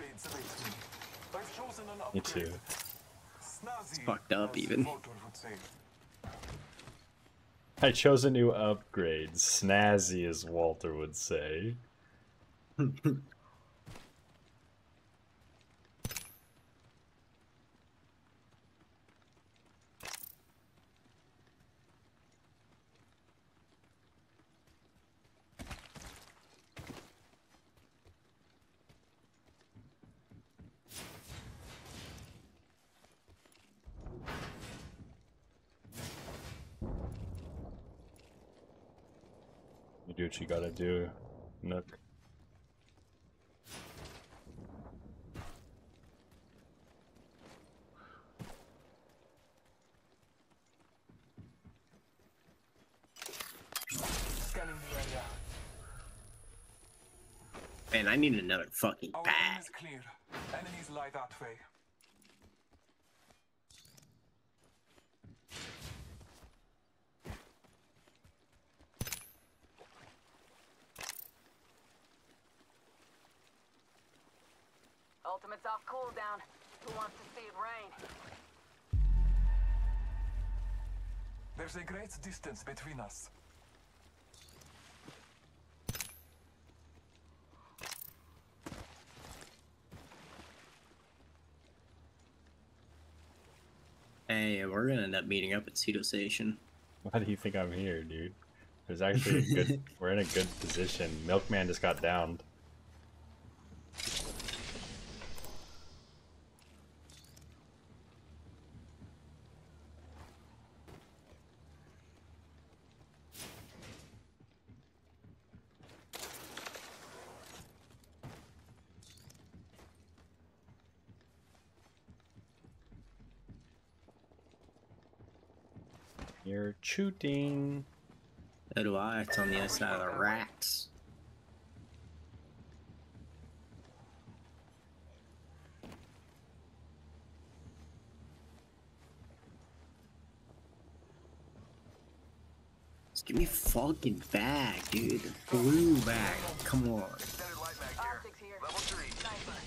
I've chosen an Me upgrade. too. Snazzy, fucked up even. Voltor would say. I chose a new upgrade. Snazzy, as Walter would say. do what you gotta do, Nook. Scanning the area. man, I need another fucking Our aim bag. is clear. Enemies lie that way. Ultimate's off cooldown. Who wants to see it rain? There's a great distance between us. Hey, we're gonna end up meeting up at Cedo Station. Why do you think I'm here, dude? There's actually a good. we're in a good position. Milkman just got downed. You're shooting. So do I. It's on the other side of the racks. Just give me a fucking bag, dude. The blue bag. Come on. Extended light. Optics here. Level 3. Sniper.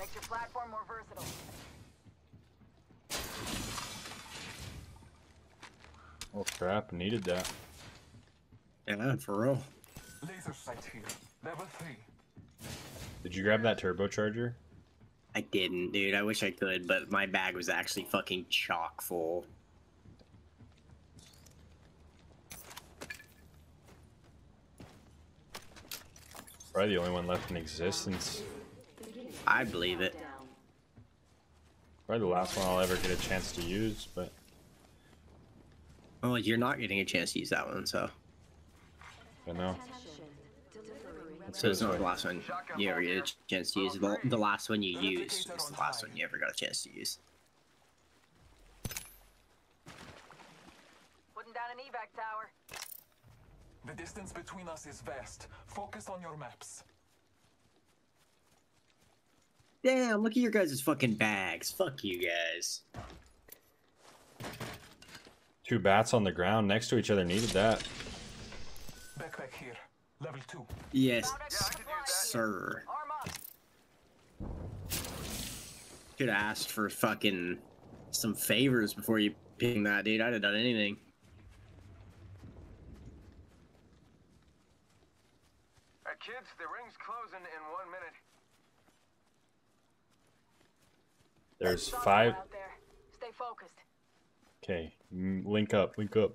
Makes your platform more versatile. Oh crap! Needed that. Yeah, for real. Laser sight here. Level 3. Did you grab that turbocharger? I didn't, dude. I wish I could, but my bag was actually fucking chock full. Probably the only one left in existence. I believe it. Probably the last one I'll ever get a chance to use, but Well, you're not getting a chance to use that one, so. I know. Attention. Delivering Let's So it's not the last one you ever get a chance to use. The, the last one you used was the last one you ever got a chance to use. Putting down an evac tower. The distance between us is vast. Focus on your maps. Damn, look at your guys' fucking bags. Fuck you guys. Two bats on the ground next to each other needed that. Backpack here. Level 2. Yes, Found extra supplies here. sir. Arm. Should have asked for fucking some favors before you ping that, dude. I'd have done anything. Alright, kids, the ring's closing in one minute. There's five. There. Stay focused. Okay, mm, link up, link up.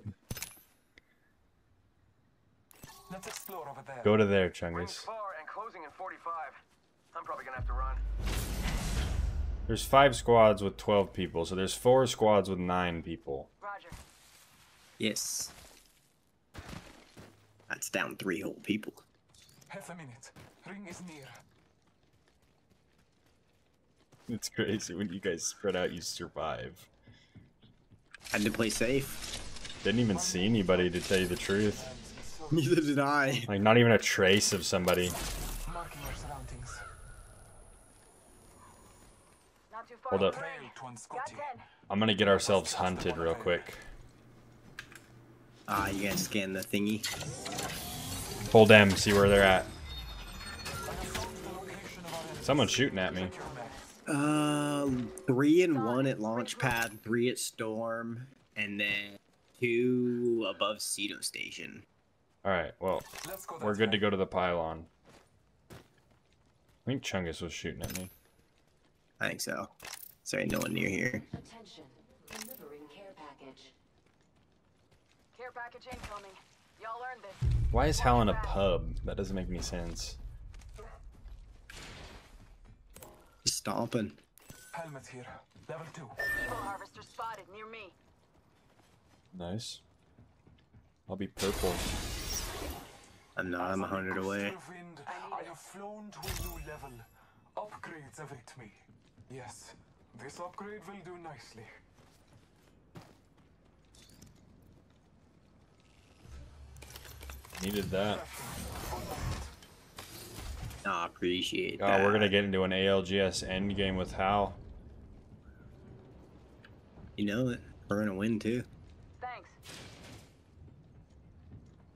Let's explore over there. Go to there, Ring's Chungus. and closing in 45. I'm probably gonna have to run. There's five squads with 12 people, so there's four squads with nine people. Roger. Yes. That's down three whole people. Half a minute. Ring is near. It's crazy when you guys spread out, you survive. Had to play safe. Didn't even see anybody to tell you the truth. Neither did I. Like, not even a trace of somebody. Marking our surroundings. Not too far. Hold up. from the ring. Trail to one Got Scotty. 10. I'm gonna get ourselves hunted real quick. Ah, you gotta scan the thingy. Hold M, see where they're at. I have found the location of our enemies. Someone's shooting at me. Check your map. Uh, three and one at launch pad, three at storm, and then two above Ceto station. Alright, well, go we're that good to go to the pylon. I think Chungus was shooting at me. I think so. Sorry, no one near here. Attention. Delivering care package. Care package incoming. Y'all earned this. Why is Hal in a pub? That doesn't make any sense. Stomping. Helmet here. Level 2. Evo harvester spotted near me. Nice. I'll be purple. I'm not. I'm a hundred away. Wind, I have flown to a new level. Upgrades await me. Yes, this upgrade will do nicely. Needed that. I appreciate Oh, that. we're gonna get into an ALGS endgame with Hal. You know it. We're gonna win too. Thanks.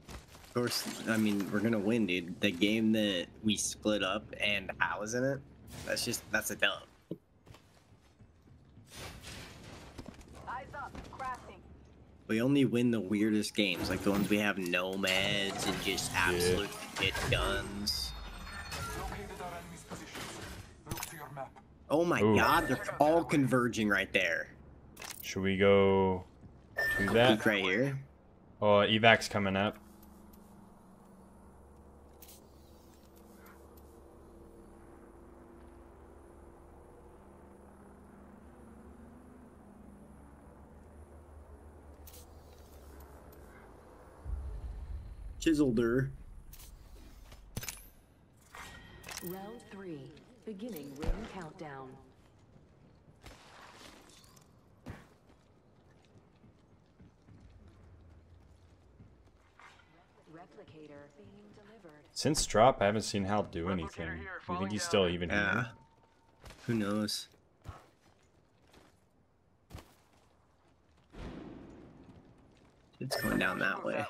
Of course, I mean we're gonna win, dude. The game that we split up and I was in it. That's just that's a dub. Eyes up. Crafting. We only win the weirdest games, like the ones we have nomads and just absolute shit guns. Oh my Ooh. god, they're all converging right there. Should we go to that? Peek right here. Oh, evac's coming up. Chiselder. Round three. Beginning ring countdown. Replicator being delivered. Since drop, I haven't seen Hal do anything. Do you think he's still even Yeah. here? Who knows? It's going down that Move way.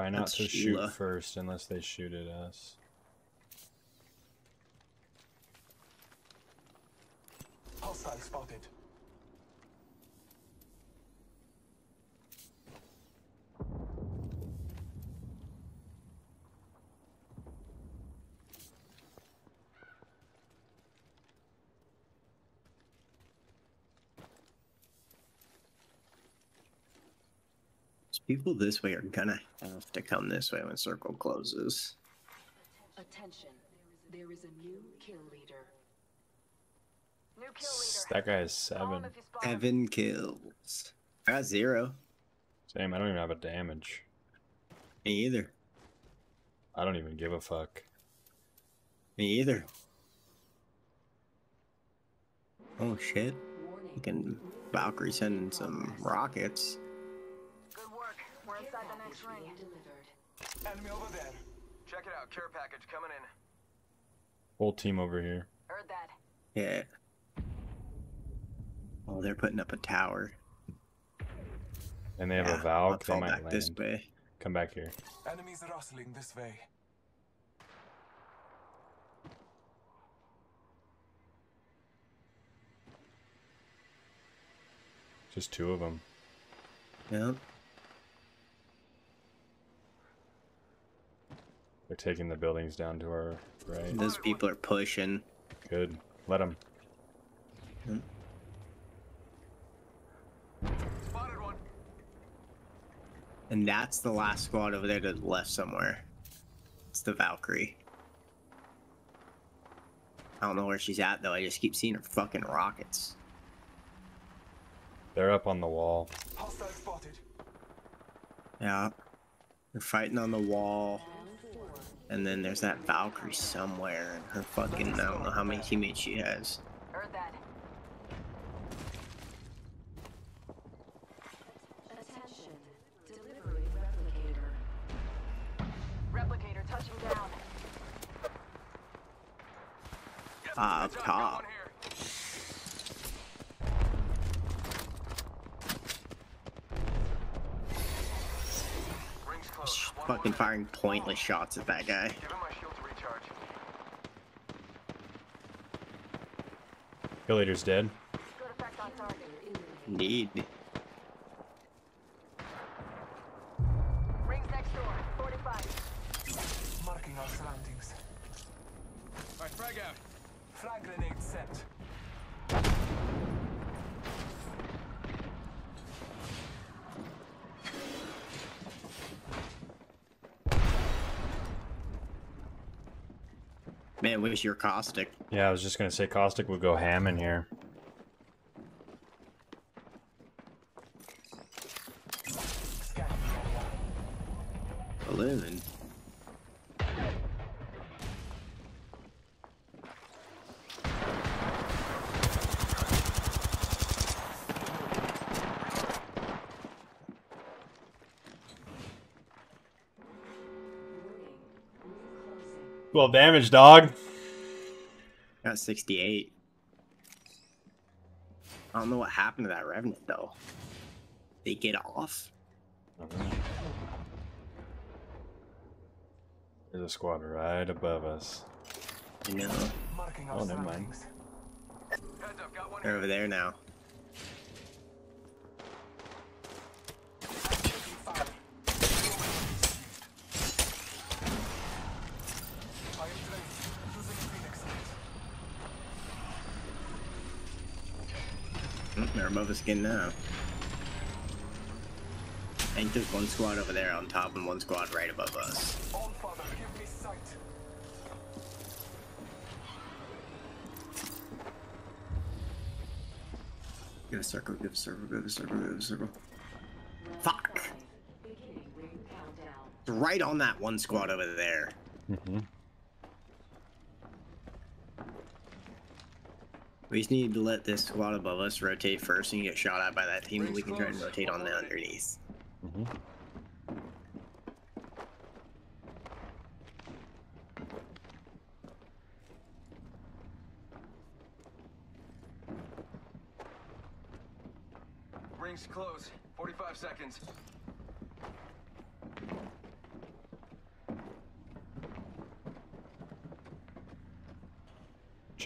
Try not That's to Sheila. shoot first unless they shoot at us. Hostile spotted. People this way are gonna have to come this way when circle closes. Attention. There is a new kill leader. New kill leader. That guy is seven. if you spot him. Seven kills. I got zero. Same, I don't even have a damage. Me either. I don't even give a fuck. Me either. Oh shit. Warning. You can Valkyrie sending some rockets. Good work. We're inside the next Package ring. being delivered. Enemy over there. Check it out. Care package coming in. Whole team over here. Heard that. Yeah. Oh, they're putting up a tower. And they have Yeah, a I'll Valk, they fall might back land. this way. Come back here. Enemies rustling this way. Just two of them. Yep. They're taking the buildings down to our right. Those people are pushing. Good. Let them. Spotted one. And that's the last squad over there to the left somewhere. It's the Valkyrie. I don't know where she's at though. I just keep seeing her fucking rockets. They're up on the wall. Hostile spotted. Yeah. They're fighting on the wall. And then there's that Valkyrie somewhere and her fucking I don't know how many teammates she has. Heard that. Attention. Delivery replicator. Replicator touching down. Yes, Ah, good job, got top. Fucking firing pointless shots at that guy. Give him my shield to recharge. Kill leader's dead. Good effect on target. Indeed. Rings next door. 45. Marking our surroundings. Alright, frag out. Frag grenade set. It was your caustic. Yeah, I was just gonna say caustic would go ham in here. Eleven. 12 damage, dog. Got 68. I don't know what happened to that revenant, though. They get off? There's a squad right above us. I know. Oh, never mind. They're over there now. Kit. They're above us again now. I think there's one squad over there on top and one squad right above us. All father, give me sight. Give a circle, give a circle, give a circle, give a circle. Fuck! Beginning ring countdown. It's right on that one squad over there. Mm-hmm. We just need to let this squad above us rotate first and get shot at by that team, and we can try and rotate on the underneath. Mm-hmm. Rings close. 45 seconds.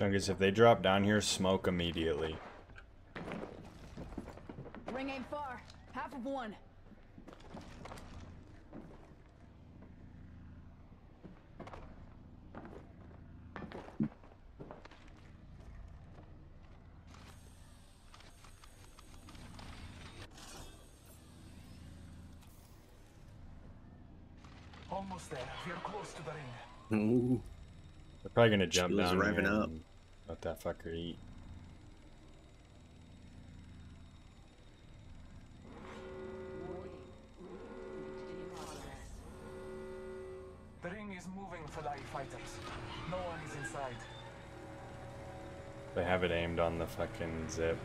Chungus, if they drop down here, smoke immediately. Ring ain't far. Half of one. Almost there. We're close to the ring. Ooh. They're probably gonna jump was down revving here up. Let that fucker eat. Warning. Route in progress. The ring is moving for light fighters. No one is inside. They have it aimed on the fucking zip.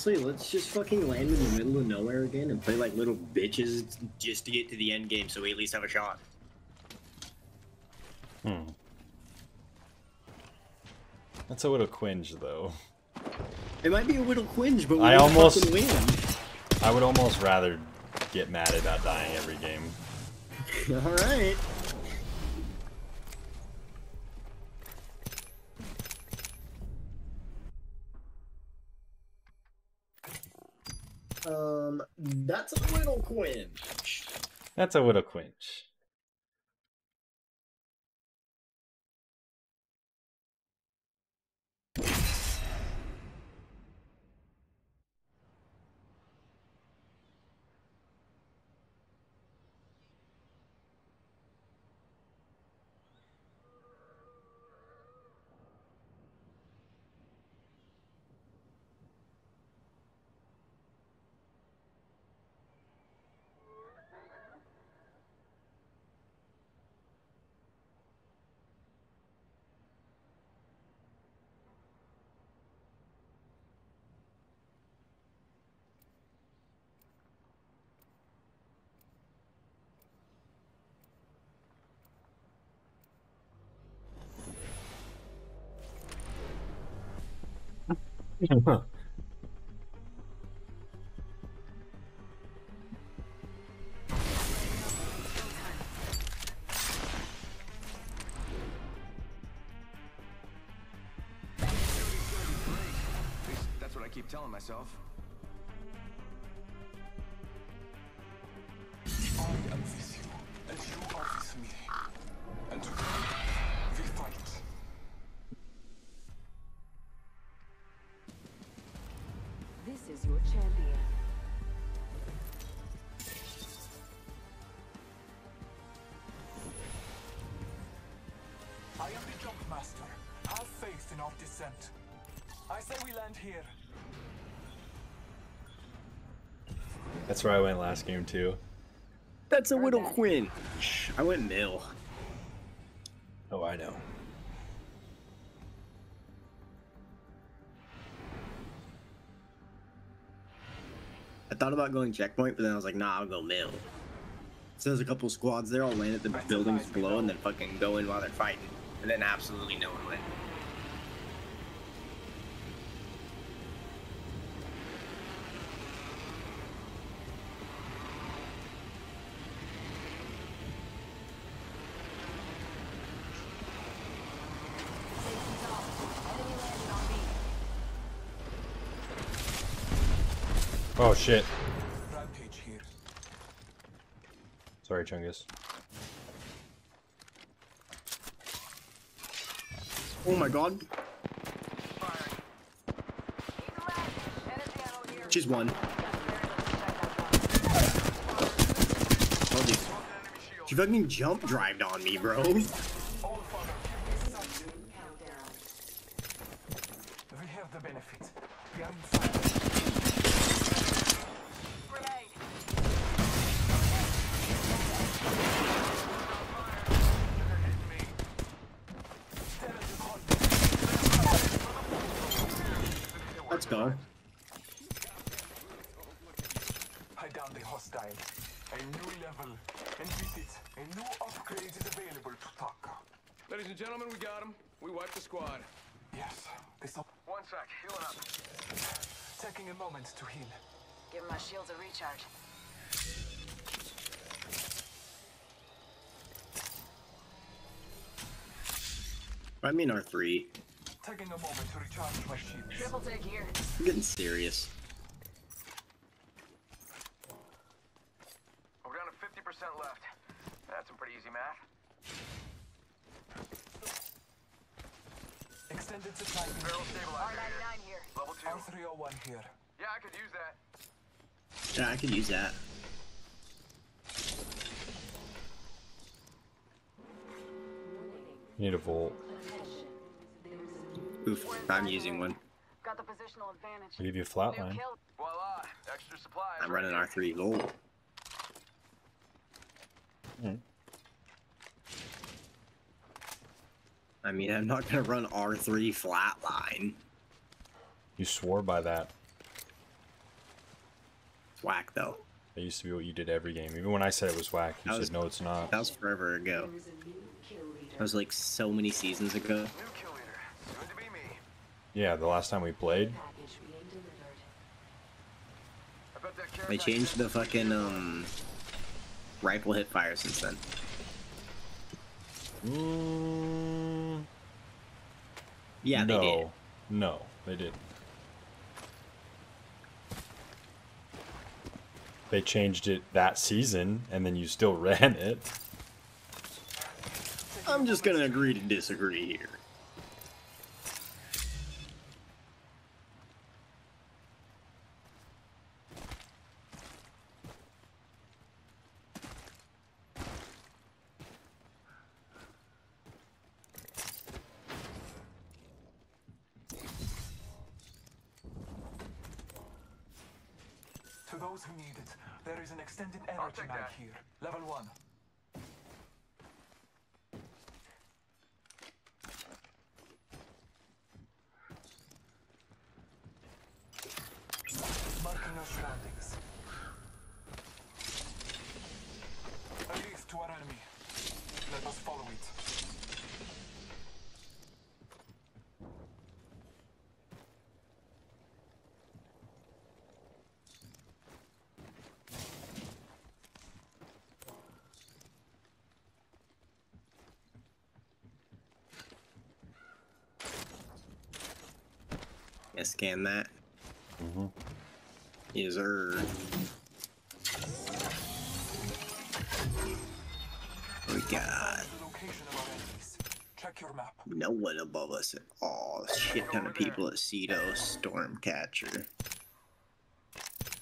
Honestly, let's just fucking land in the middle of nowhere again and play like little bitches just to get to the end game so we at least have a shot. Hmm. That's a little cringe, though. It might be a little quinge, but we I almost- win. I would almost rather get mad about dying every game. All right. Um, that's a little quinge. That's a little cringe. That's what I keep telling myself. In our. I say we land here. That's where I went last game too. That's a little quinge. I went mill. Oh, I know. I thought about going checkpoint, but then I was like, nah, I'll go mill. So there's a couple squads there. I'll land at the buildings below and then fucking go in while they're fighting, and then absolutely no one win. Oh shit. Sorry, Chungus. Oh my god, she's one. Told you. She fucking jump drived on me, bro. We have the benefit. We are inside. Let's go. Hide down the hostile. A new level. And with it, a new upgrade is available to Taka. Ladies and gentlemen, we got him. We wiped the squad. Yes, this up. One sec, healing up. Taking a moment to heal. Give my shields a recharge. I mean R3. Taking a moment to recharge my shields. Triple take here. I'm getting serious. I'm using one. Got the positional advantage. I'll give you a flatline. Voila, extra supplies. I'm running. R3 gold. Hmm. I mean, I'm not gonna run R3 flatline. You swore by that. It's whack though. That used to be what you did every game. Even when I said it was whack, you That said was- no, it's not. That was forever ago. That was like so many seasons ago. New kill leader. Soon to be me. Yeah, the last time we played. I bet that care They changed the fucking um rifle hit fire since then. Mm, Yeah, no, they did. no, they didn't. They changed it that season, and then you still ran it. I'm just gonna agree to disagree here. To those who need it, there is an extended I'll energy take mag that. here. Level one. Marking our surroundings. A leaf to our enemy. Let us follow it. Yeah, scan that. Mm-hmm. Yes, sir. We got The location of our. Check your map. no one above us at all. Shit ton of people at Ceto Stormcatcher.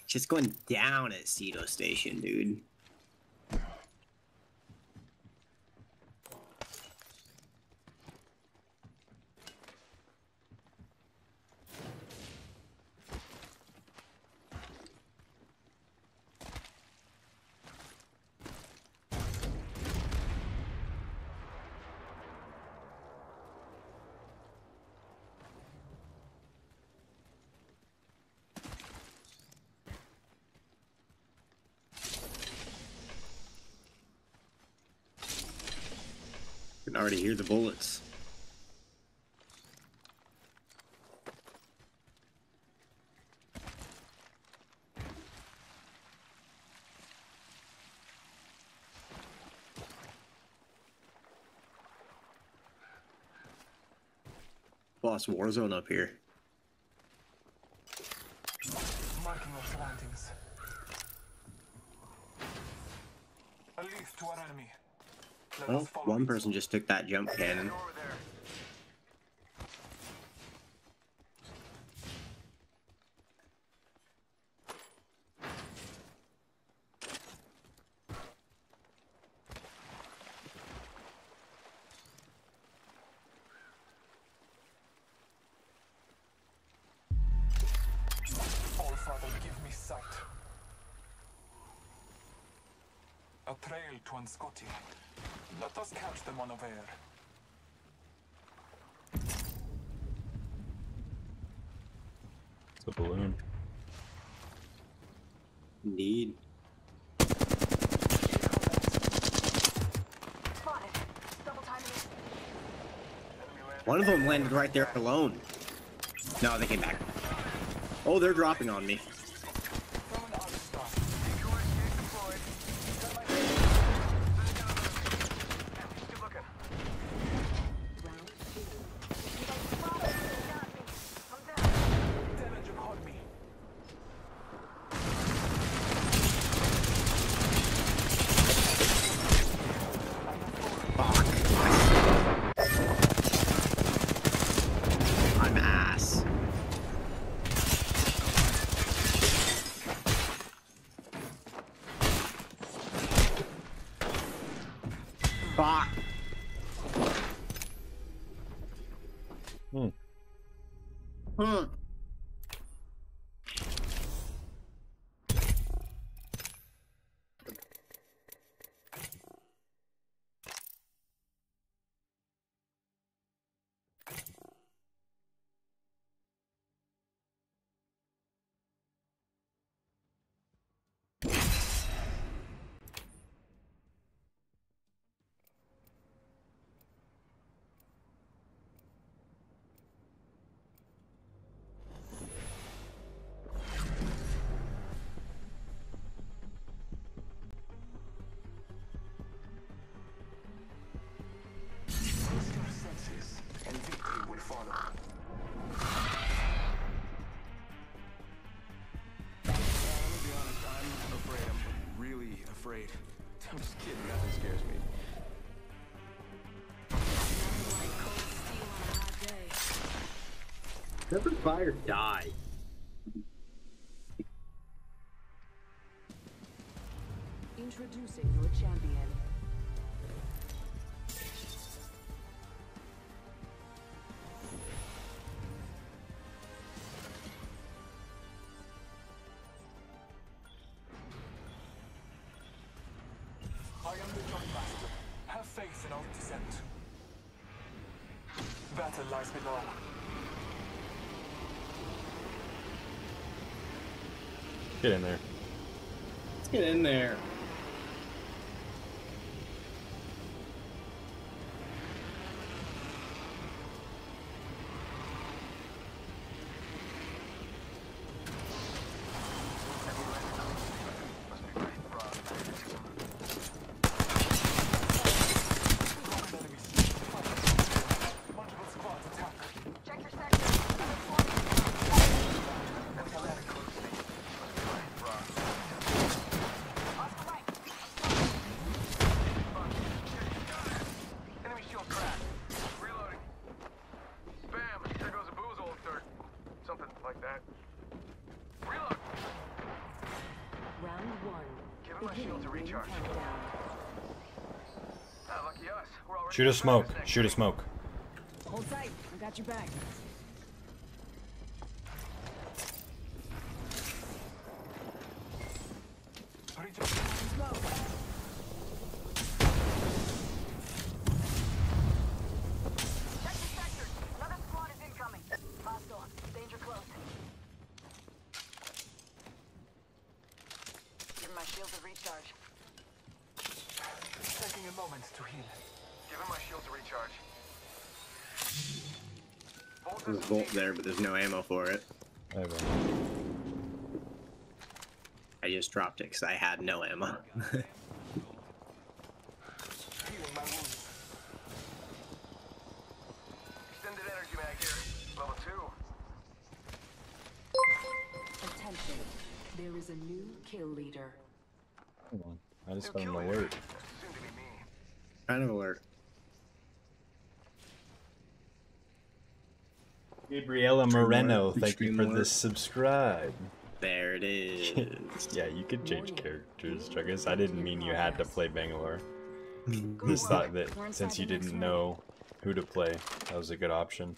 Just going down at Ceto Station, dude. Already hear the bullets. Boss Warzone up here. Marking our surroundings. A leaf to our enemy. Let Well, us follow one it. Person just took that jump cannon. Over there. All Father, give me sight. A trail to Anscoti. Let us catch them unaware. It's a balloon. Indeed. Spotted. Double timing it. One of them landed right there alone. No, they came back. Oh, they're dropping on me. I'm just kidding. Nothing scares me. Like cold steel on a hot day. Never fire die. Introducing your champion. Get in there. Let's get in there. Multiple squads attack. Check your sector. Oscar right. Enemy shield cracked. Reloading. Bam! There goes a booze old dirt. Something like that. Reload! Round one. Give him my Beginning shield to ring recharge. countdown. Ah, lucky us. We're already Shoot a smoke. Shoot a smoke. There, but there's no ammo for it. Oh, I. I just dropped it because I had no ammo. Healing my wounds. Extended energy mag. Level two. Attention. There is a new kill leader. Hold on. I just New got an alert. Soon to be me. kind of alert. Gabriela Moreno, alert, thank you for alert. the subscribe. There it is. yeah, you could change characters, Chuggis. I didn't mean you had to play Bangalore. Good Just thought that since you didn't know who to play, that was a good option.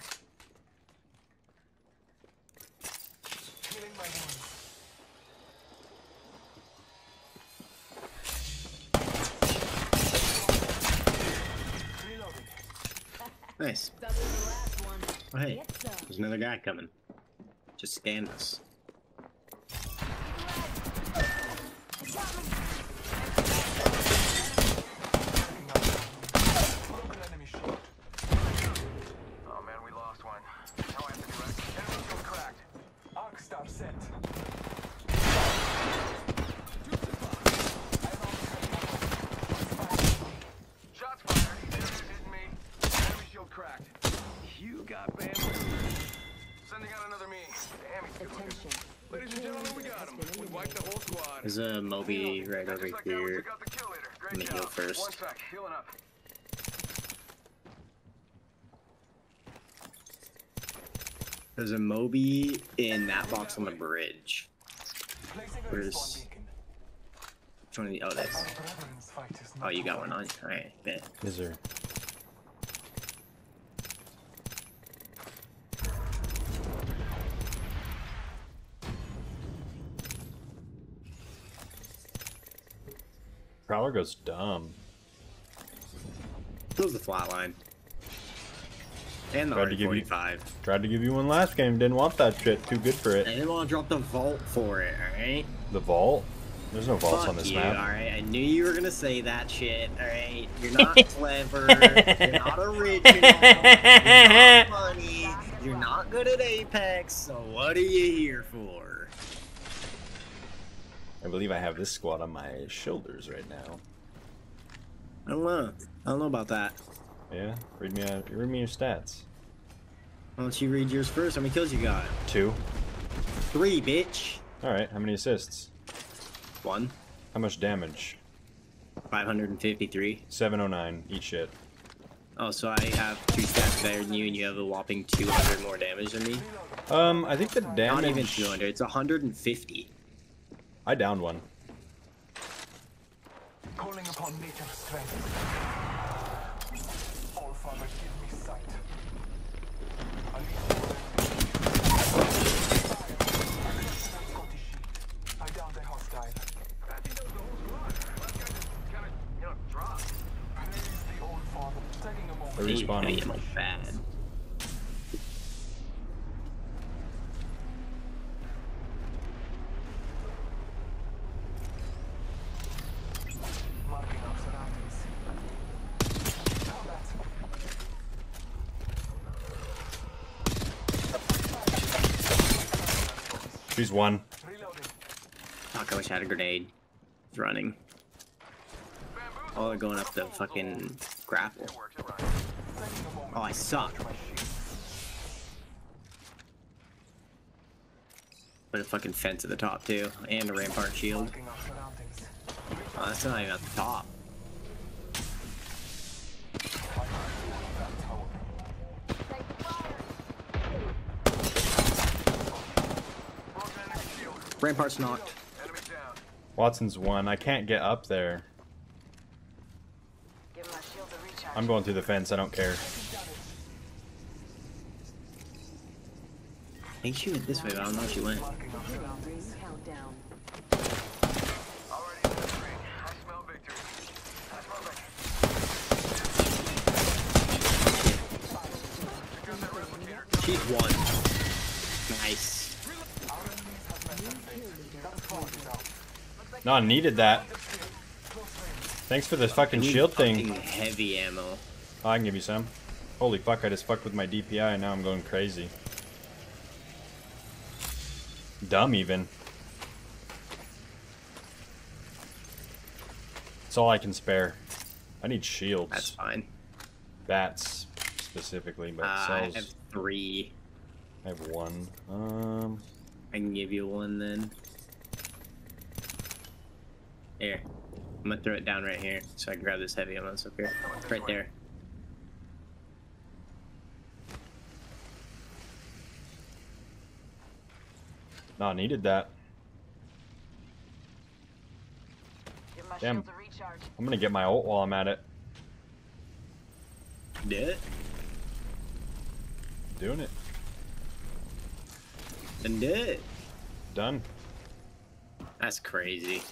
Shooter. Healing my. Nice. That was the last one. Oh, hey, there's another guy coming. Just scan us. Right over like here. took out the kill Let me heal first. One sec, healing up. There's a Moby in that box on the bridge. Where's- Which one of the, oh, this. Our brethren's fight is Oh, you got one on? Alright, bet. Is there? Prowler goes dumb. Close the flat line. And the Tried to give you- R45. Tried to give you one last game, didn't want that shit. Too good for it. I didn't want to drop the vault for it, alright? The vault? There's no vaults Fuck on this you, map. alright? I knew you were gonna say that shit, alright? You're not clever, you're not original, you're not funny, you're not good at Apex, so what are you here for? I believe I have this squad on my shoulders right now. I don't know. I don't know about that. Yeah? Read me, uh, read me your stats. Why don't you read yours first? How many kills you got? Two. Three, bitch. Alright, how many assists? One. How much damage? 553. 709, eat shit. Oh, so I have two stats better than you, and you have a whopping 200 more damage than me? Um, I think the damage... Not even 200. It's 150. I downed one. Calling upon nature's strength. All fathers give me sight. I downed a hostile. The old father. A moment. They're respawning. Damn, bad. Marking our surroundings. Combat. She's one. Fuck, I wish I had a grenade. It's running. Oh, they're going up the fucking grapple. Oh, I suck. Put a fucking fence at the top, too. And a rampart shield. Oh, that's not even at the top. That tower. Broken enemy shield. Rampart's knocked. Wattson's one. I can't get up there. Give my shield a recharge. I'm going through the fence. I don't care. I think she went this way, but I don't know if she went. Marking our No, I needed that. Thanks for the fucking shield fucking thing. heavy ammo. Oh, I can give you some. Holy fuck, I just fucked with my DPI and now I'm going crazy. Dumb, even. That's all I can spare. I need shields. That's fine. Bats, specifically, but Uh, I have three. I have one. Um, I can give you one then. Here. I'm gonna throw it down right here so I can grab this heavy ammo that's up here. Right there. no, I needed that. Damn. shield a recharge. I'm gonna get my ult while I'm at it. Did it? Doing it. Then did it. Done. That's crazy.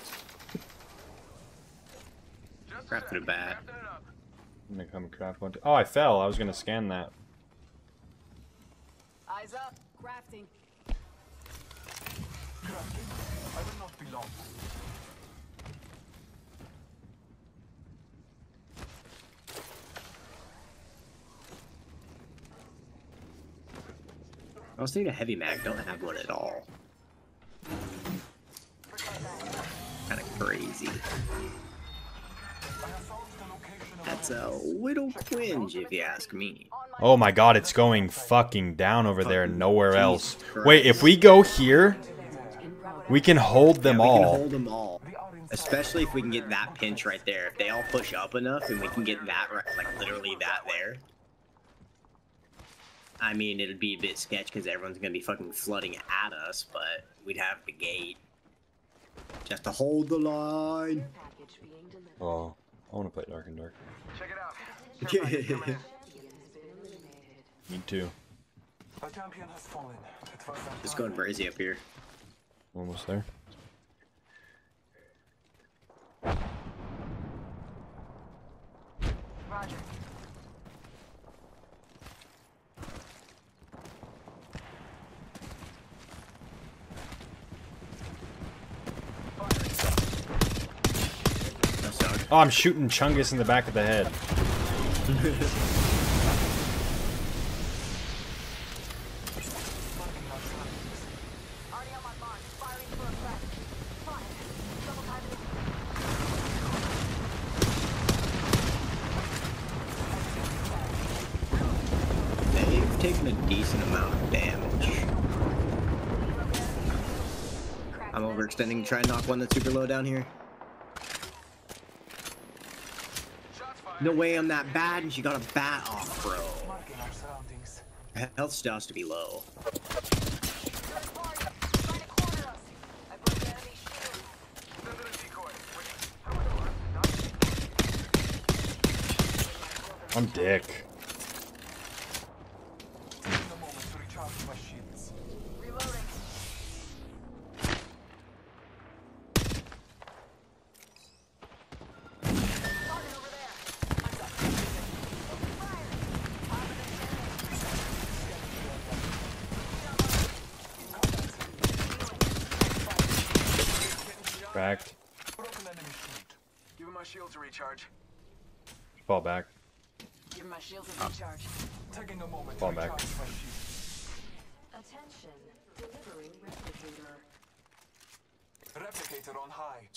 Just Crap to the bat. Crafting it up. I'm gonna come craft one. Oh, I fell. I was gonna scan that. Eyes up. Crafting. Crafting. I will not be long. I was thinking a heavy mag. Don't have one at all. Kind of crazy. That's a little cringe if you ask me. Oh my god, it's going fucking down over there and nowhere Jesus else. Christ. Wait, if we go here, we can hold them yeah, we can all. hold them all. They are inside. Especially if we can get that pinch right there. If they all push up enough and we can get that, right, like literally that there. I mean, it'd be a bit sketch because everyone's gonna be fucking flooding at us, but we'd have the gate. Just to hold the line. Care package being delivered. Oh, I want to play Dark and Dark. Check it out. Champion has been eliminated. Me too. A champion has fallen. It Just going time. brazy up here. Almost there. Roger. Oh, I'm shooting Chungus in the back of the head. They've taken a decent amount of damage. I'm overextending to try and knock one that's super low down here. Shots fired. No way I'm that bad and she got a bat off, bro. Health has to be low. I'm party.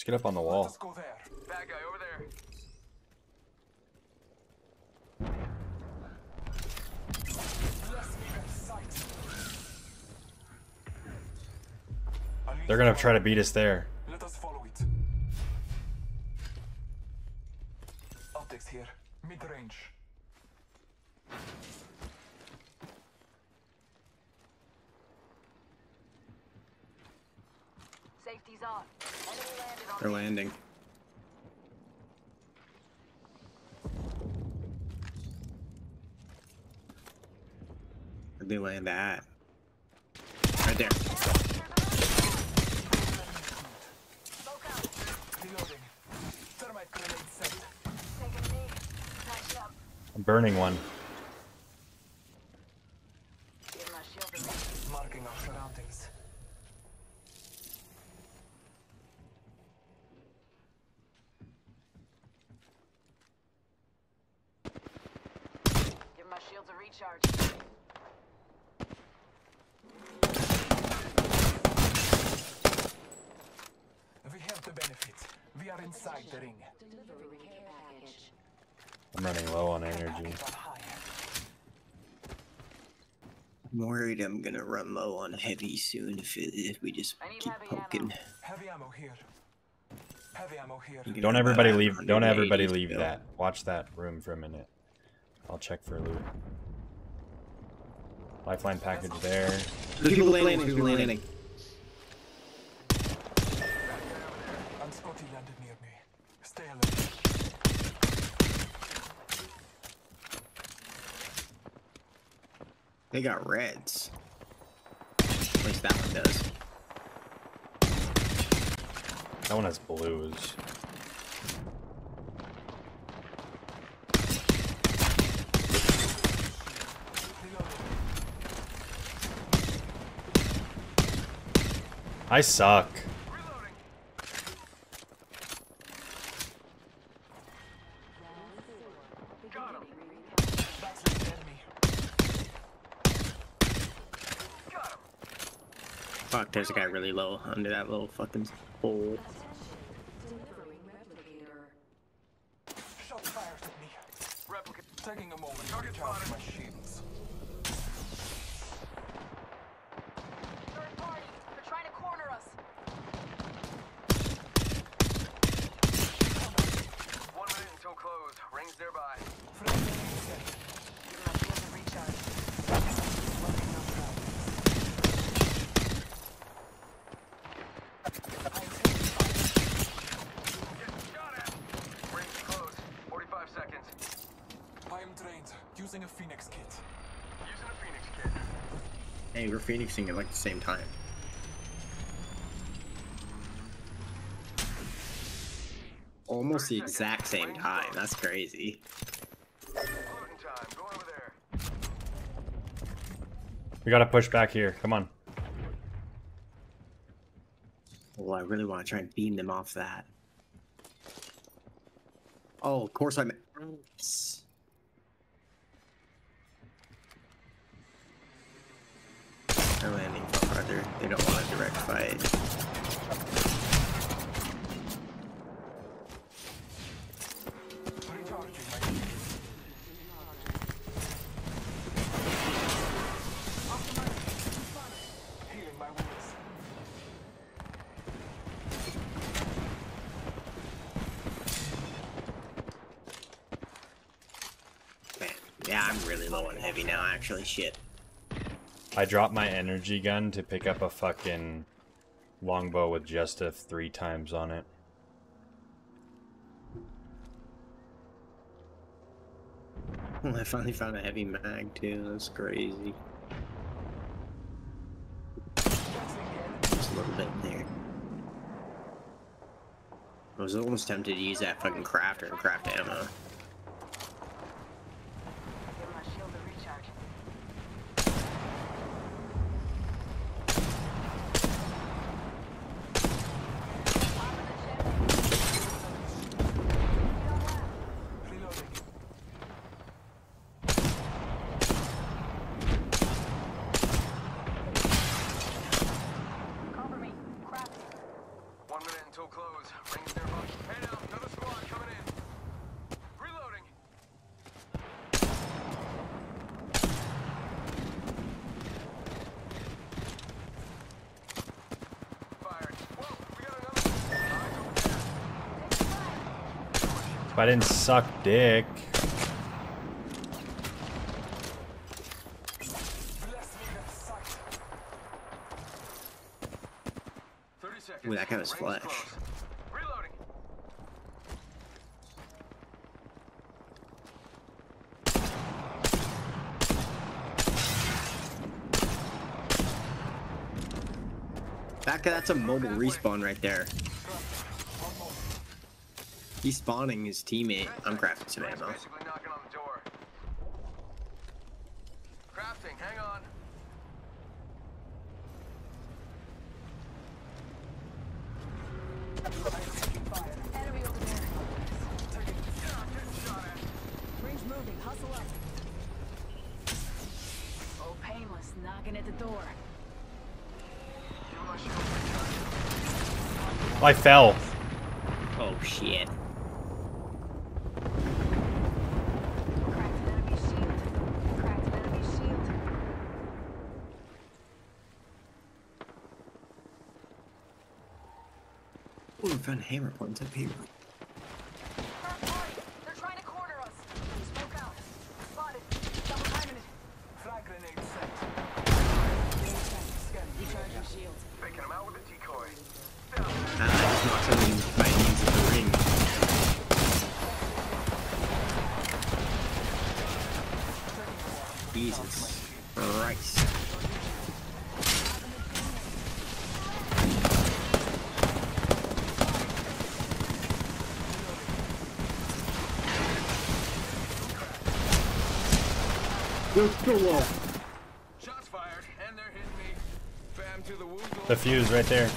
Get up on the wall. Let's go there. Bad guy over there. Bless me with sight. Unleash They're gonna try to beat us there. They're landing. Where'd they land at? Right there. Smoke out. Reloading. Thermite grenade set. Taking a knee. Patched up. I'm burning one. Give my shield a recharge. Marking our surroundings. Give my shields a recharge. We have the benefit. We are inside the ring. Delivering care package. I'm running low on energy. Package on high. I'm worried I'm gonna run low on heavy soon if, it, if we just keep heavy poking. ammo. Heavy ammo here. Heavy ammo here. You can Don't everybody leave. Don't everybody leave still. that. Watch that room for a minute. I'll check for loot. Lifeline package there. There's people landing. People landing. And Scotty landed near me. Stay alert. They got reds. At least that one does. That one has blues. I suck. Reloading. Got him. That's the enemy. Got him. Fuck, there's a guy really low under that little fucking hole. Taking a moment. Recharge my shields. Third party. They're trying to corner us. One minute until close. Rings nearby. Give my shields a recharge. Shot at. Rings close. 45 seconds. I am trained. Using a Phoenix kit. Using a Phoenix kit. Hey, we're at like the same time. Almost the exact same time. That's crazy. Loading time. Going over there. We gotta push back here. Come on. Well, I really want to try and beam them off that. Oh, of course I'm. Actually, shit. I dropped my energy gun to pick up a fucking longbow with just a three times on it. Well, I finally found a heavy mag too. That's crazy. Just a little bit in there. I was almost tempted to use that fucking crafter and craft ammo. Give my shield a recharge. Reloading. Cover me. Crafting. One minute until close. Rings nearby. Hey now, another squad coming in. Reloading. Fired. Whoa, we got another. Eyes open there. If I didn't suck dick. Bless that sight. 30 seconds. Ooh, that was Rings flesh. That that's a mobile respawn right there. He's spawning his teammate. I'm crafting some Rings ammo. basically knocking on the door. Crafting, hang on. Enemy over there. Rings moving. Hustle up. Oh, painless. Knocking at the door. Give my shield a recharge. I fell. Oh shit. Cracked an enemy shield. Cracked an enemy shield. Ooh, we found hammer points up here. Third party. They're trying to corner us. Smoke out. Spotted. Double timing it. Frag grenade set. Recharging shields. Faking him out with a decoy. Ah, I just knocked something by means of the ring. Jesus Christ. Let's go off. Shots fired, and they're hitting me. Bam to the woozle. The fuse right there.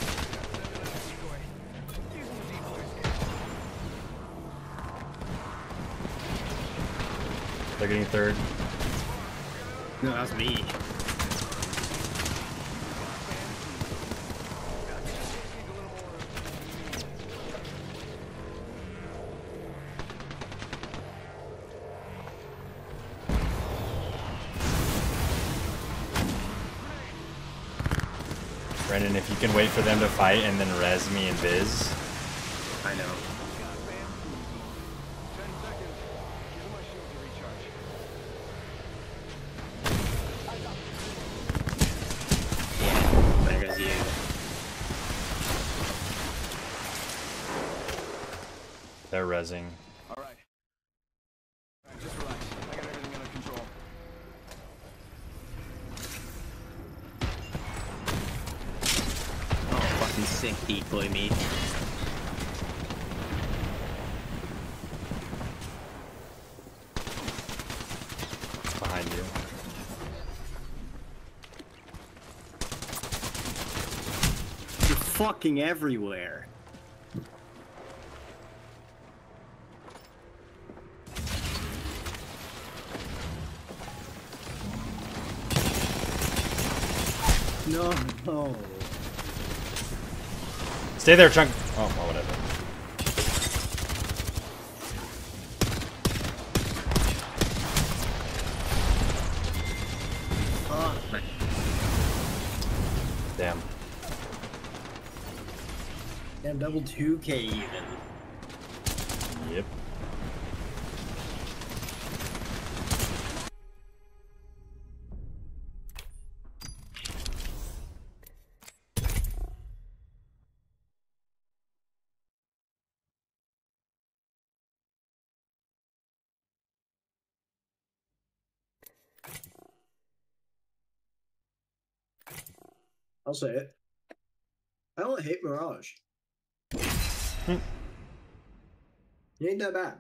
They're getting third. No, that's me. Fight and then res me and Biz. fucking everywhere. No, no. Stay there, Chunk. Damn, double 2k even. Yep. I'll say it. I don't hate Mirage. Hmm. It ain't that bad.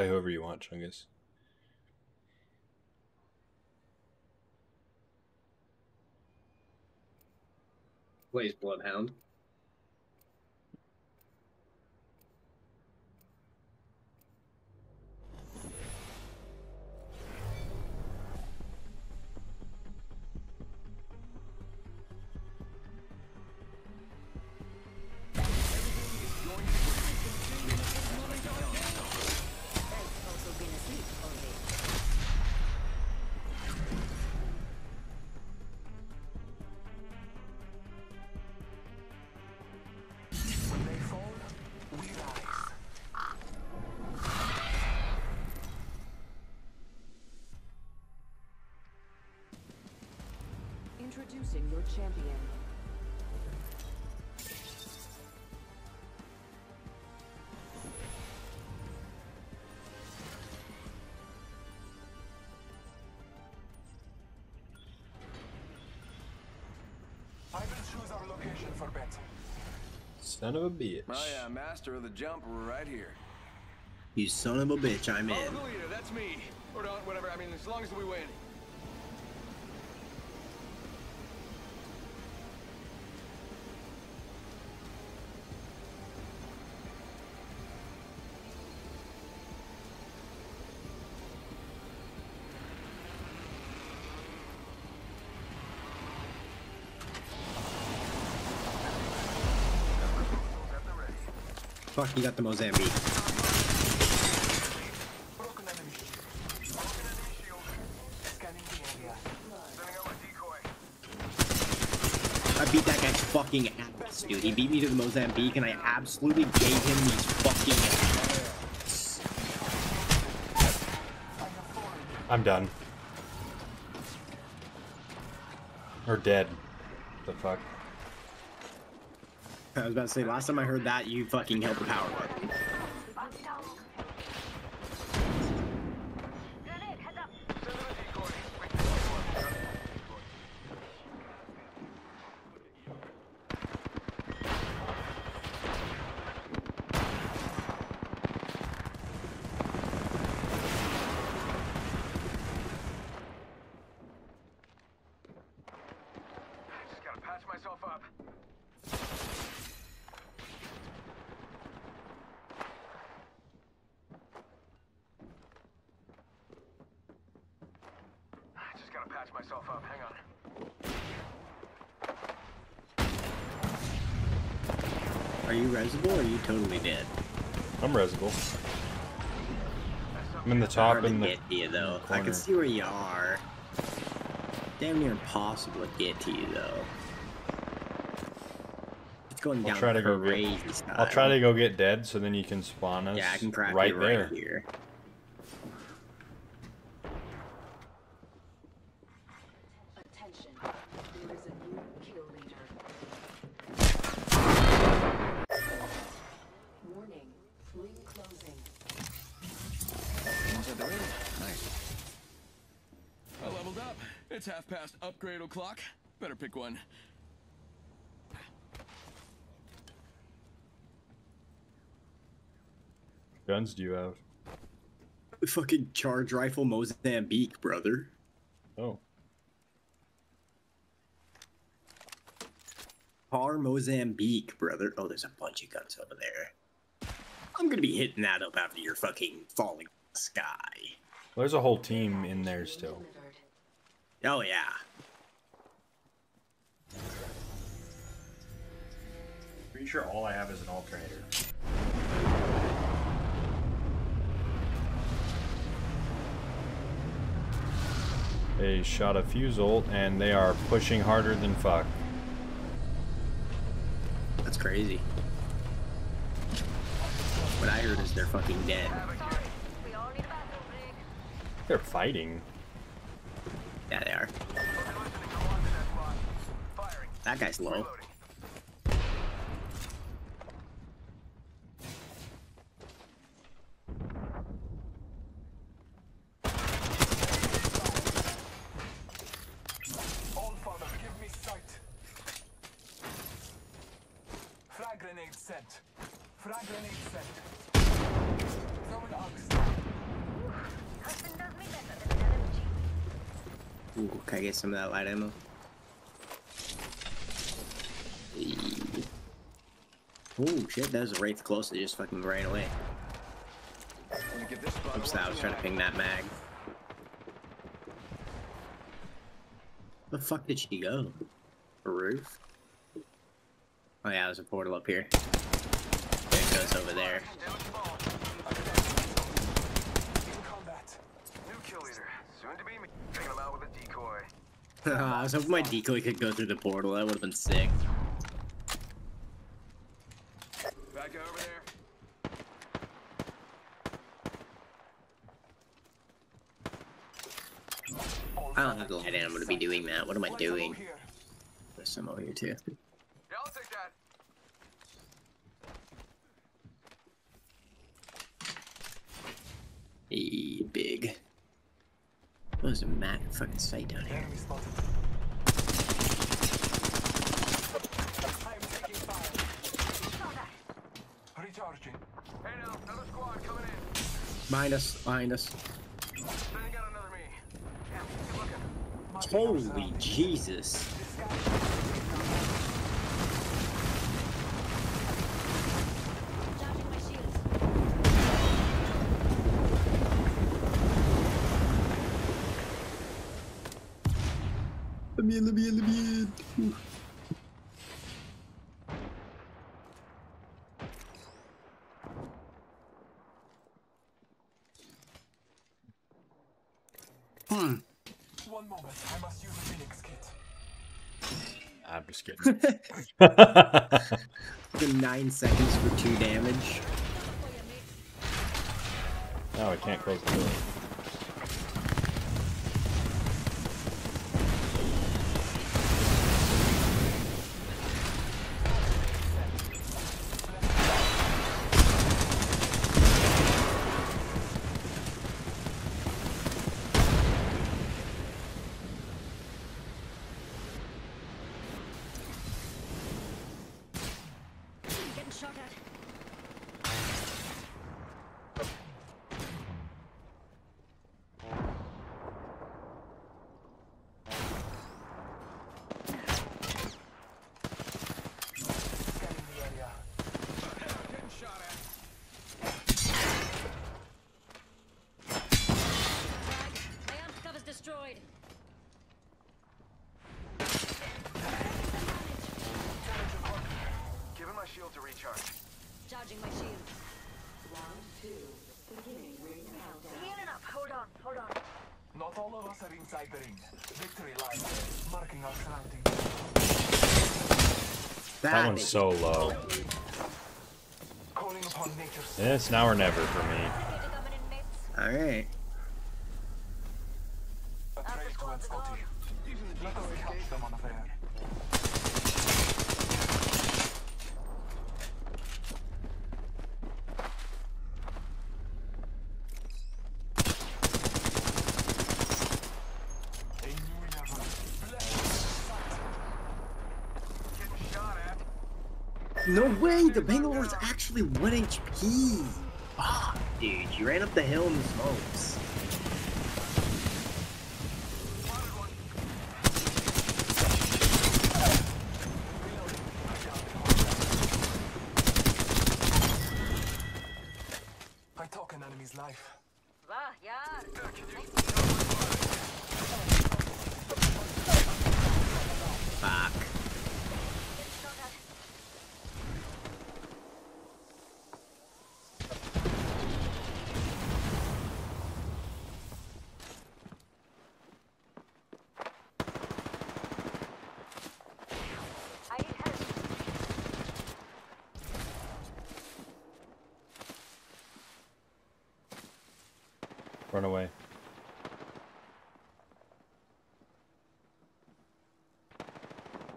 Play whoever you want, Chungus. Plays Bloodhound. Son of a bitch. My uh, master of the jump right here. You son of a bitch, I'm Oh, in. the leader, that's me. Or not, whatever. I mean, as long as we win. Fuck, you got the Mozambique. I beat that guy's fucking ass, dude. He beat me to the Mozambique, and I absolutely gave him these fucking. I'm done. Or dead. The fuck? I was about to say, last time I heard that, you fucking held the power button. Grenade, heads up. Send in a decoy. Just gotta patch myself up. Just gotta patch myself up. Hang on. You or are you totally dead? I'm resible. I'm in the top Hard to the. get to you though. I can see where you are. Damn near impossible to get to you though. It's going down I'll try to go get- I'll try to go get dead so then you can spawn us. Yeah, I can crack right you there. right here. Attention. There is a new kill leader. Warning. Ring closing. Almost at the ring. Nice. I leveled up. It's half past upgrade o'clock. Better pick one. guns do you have? Fucking charge rifle Mozambique, brother. Oh. Par Mozambique, brother. Oh, there's a bunch of guns over there. I'm gonna be hitting that up after you're fucking falling sky. Well, there's a whole team in there still. Delivered. Oh yeah. Pretty sure all I have is an alternator. They shot a fuse ult and they are pushing harder than fuck. That's crazy. What I heard is they're fucking dead. Sorry, we all need a bathroom break. They're fighting. Yeah, they are. That guy's low. Frag grenade sent. Frag grenade sent. Throwing ox. Husband does me better than an LMG. Ooh, can I get some of that light ammo? Ooh, shit, that was a wraith close. They just fucking ran away. Gonna give this spot a Oops, I was trying to ping that mag. The fuck did she go? A roof? Oh yeah, there's a portal up here. There it goes over there. I was hoping my decoy could go through the portal. That would have been sick. Back over there. I don't have the light me ammo to be doing that. What am I doing? There's some over here too. Yeah, I'll take that. Eee, big. What a mad fucking sight down here. Enemy spotted. I'm taking fire. Recharging. Hey now, another squad coming in. Behind us, behind us. Then you got another me. Damn, keep looking. Marking our Holy surroundings. Jesus. This guy- Charging my shields. Let me in, let me in, let me in. Hmm. One moment, I must use a Phoenix kit. I'm just kidding. The nine seconds for two damage. oh, I can't close the door. Getting shot at. Scanning the area. Getting shot at. Frag. My amp cover's destroyed. Giving my shield to recharge. Charging my shields. Healing up. Hold on, hold on. Not all of us are inside the ring. Victory lies there, marking our surroundings. That one's so low. Upon It's now or never for me. Replicator coming in mates. Alright. a trail to Scotty. Let us catch them unaware. A new level. Blessed sight. Getting shot at. No way! The Bangalore is actually 1 HP! Fuck, the hill in the smokes. I took an enemy's life. Va, yar. Fuck. I need help. Run away.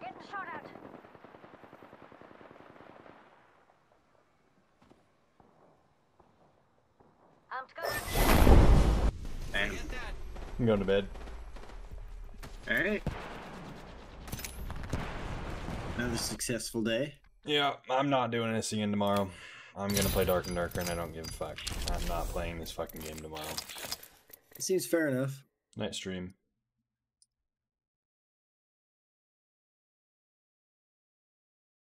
Getting shot at. I'm going. And, I'm going to bed. alright. Another successful day. Yeah, I'm not doing this again tomorrow. I'm gonna play Dark and Darker, and I don't give a fuck. I'm not playing this fucking game tomorrow. It Seems fair enough. Night stream.